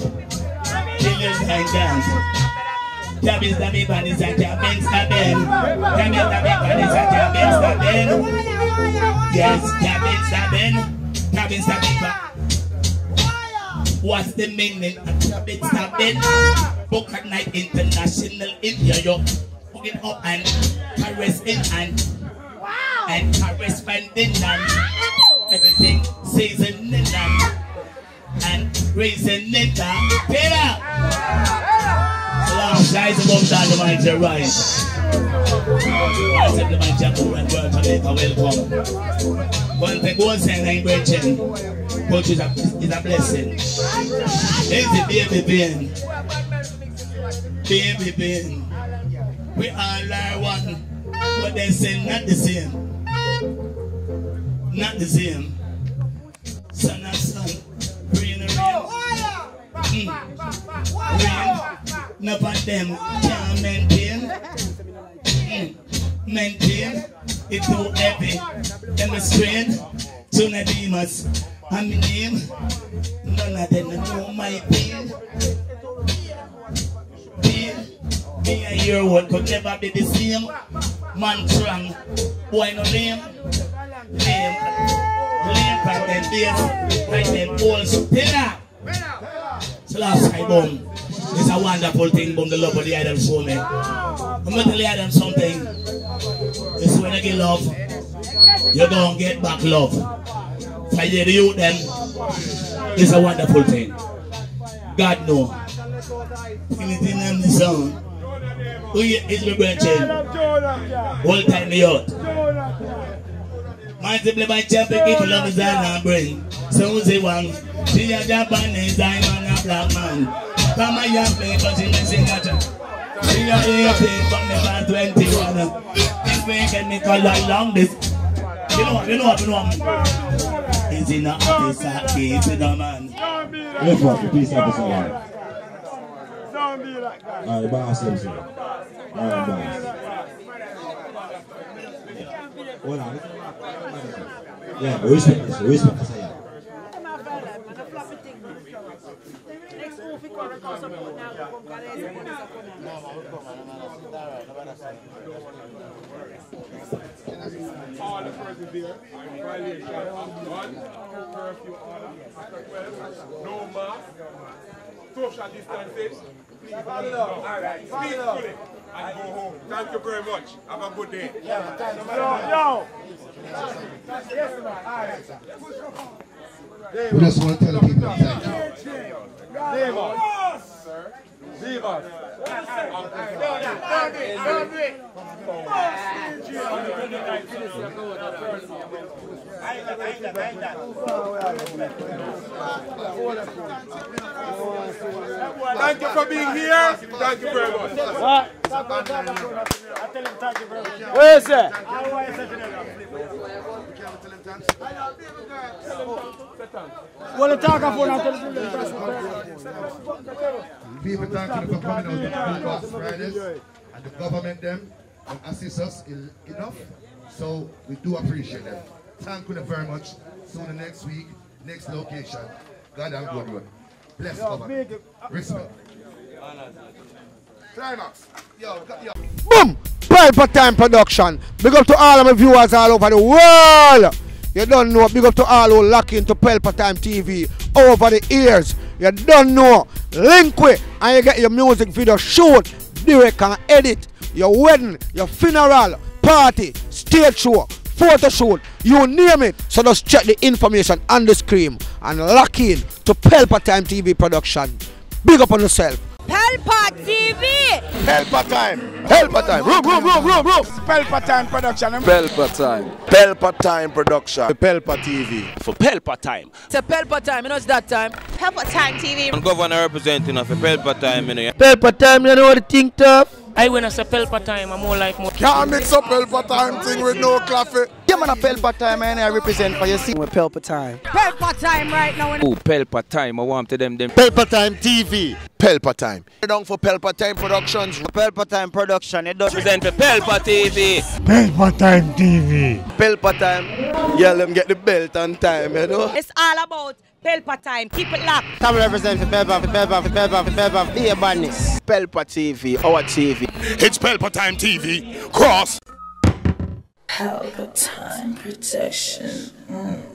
Killers hang down. Cabins the big one is a cabins the ben. Cabins the big one is a cabins the ben. Yes, cabins the ben. Cabins the big one. What's the meaning of cabins the ben? Book at night international in New York. Hooking up and caressing and and corresponding and everything seasoning and and raising it down. Peter! Guys above the mic to rise. I said the mic to and work to make a welcome. One thing one saying ain't breaching. Coach is a, is a blessing. Easy baby pain. Baby pain. We all are one. But they say not the same not the same. Son and son, rain and rain. Mm. Rain, none of them can maintain. Mm. Maintain, it too heavy. Them the strain, to demons. And my name, none of them know my pain. Pain, me and your one could never be the same. Man strong, boy no lame lame, lame from them days, like them old spinner. So last time, boom, it's a wonderful thing, boom, the love of the item show me. I'm gonna tell the item something. It's when you get love, you don't get back love. For you, the them, it's a wonderful thing. God know. Anything in the song. Who is my brethren? All time me out. Multiple by chapel, people love is an brain. So say one, see a Japanese diamond, a black man. Come on, young play, but she missing that. She a 18, but me about 21. Think we can make a long, this. You know what, you know what, you know what? Is in a office at keep it a man. Let's walk the peace officer. Alright, Don't be like that. Alright, boss him, sir. Alright, boss. Hold. Yeah, respect this, respect this. Yeah. All the persons here violation one curfew order, Act 12, no mask, social distancing. Please follow up. All right, peacefully and go home. Thank you very much. Have a good day. Yo, yo. We just want to tell the people thank you. Thank you for being here. Thank you very much. Where is it? Well, the talk of one People thank you for coming out to Boombox Fridays and the government them and assist us enough. So we do appreciate them. Thank you very much. Soon the next week, next location. God and good run. Bless government. Respect. Climax. Yo, yo. Boom! Pelpa Time Production. Big up to all of my viewers all over the world. You don't know. Big up to all who lock into Pelpa Time TV over the years. You don't know. Link with and you get your music video shoot, direct and edit. Your wedding, your funeral, party, stage show, photo shoot, you name it. So just check the information on the screen and lock in to Pelpa Time TV Production. Big up on yourself. Pelpa TV. Pelpa Time. Pelpa Time. Room, room, room, room, room. Pelpa Time Production. Pelpa Time. Pelpa Time Production. Pelpa TV. For Pelpa Time. It's a Pelpa time, you know it's that time. Pelpa Time TV. I'm governor representing of Pelpa Time, you know. Pelpa Time, you know what the thing tough? I when I say Pelpa time, I'm more like more. Can't mix up Pelpa Time thing with no coffee. Yeah, man, a Pelpa time, and I represent for you. See, with Pelpa time. Pelpa Time right now. Oh, Pelpa Time. I want to them them. Pelpa Time TV. Pelpa Time. Down for Pelpa Time Productions. Pelpa Time Production. It does Present for Pelpa TV. Pelpa Time TV. Pelpa Time. Yeah, let them get the belt on time, you know. It's all about Pelpa Time. Keep it locked. Come represent for Pelpa, for Pelpa, for Pelpa, for Pelpa. Be a badness. Pelpa TV, our TV. It's Pelpa Time TV. Cross. Pelpa Time Production. Mm.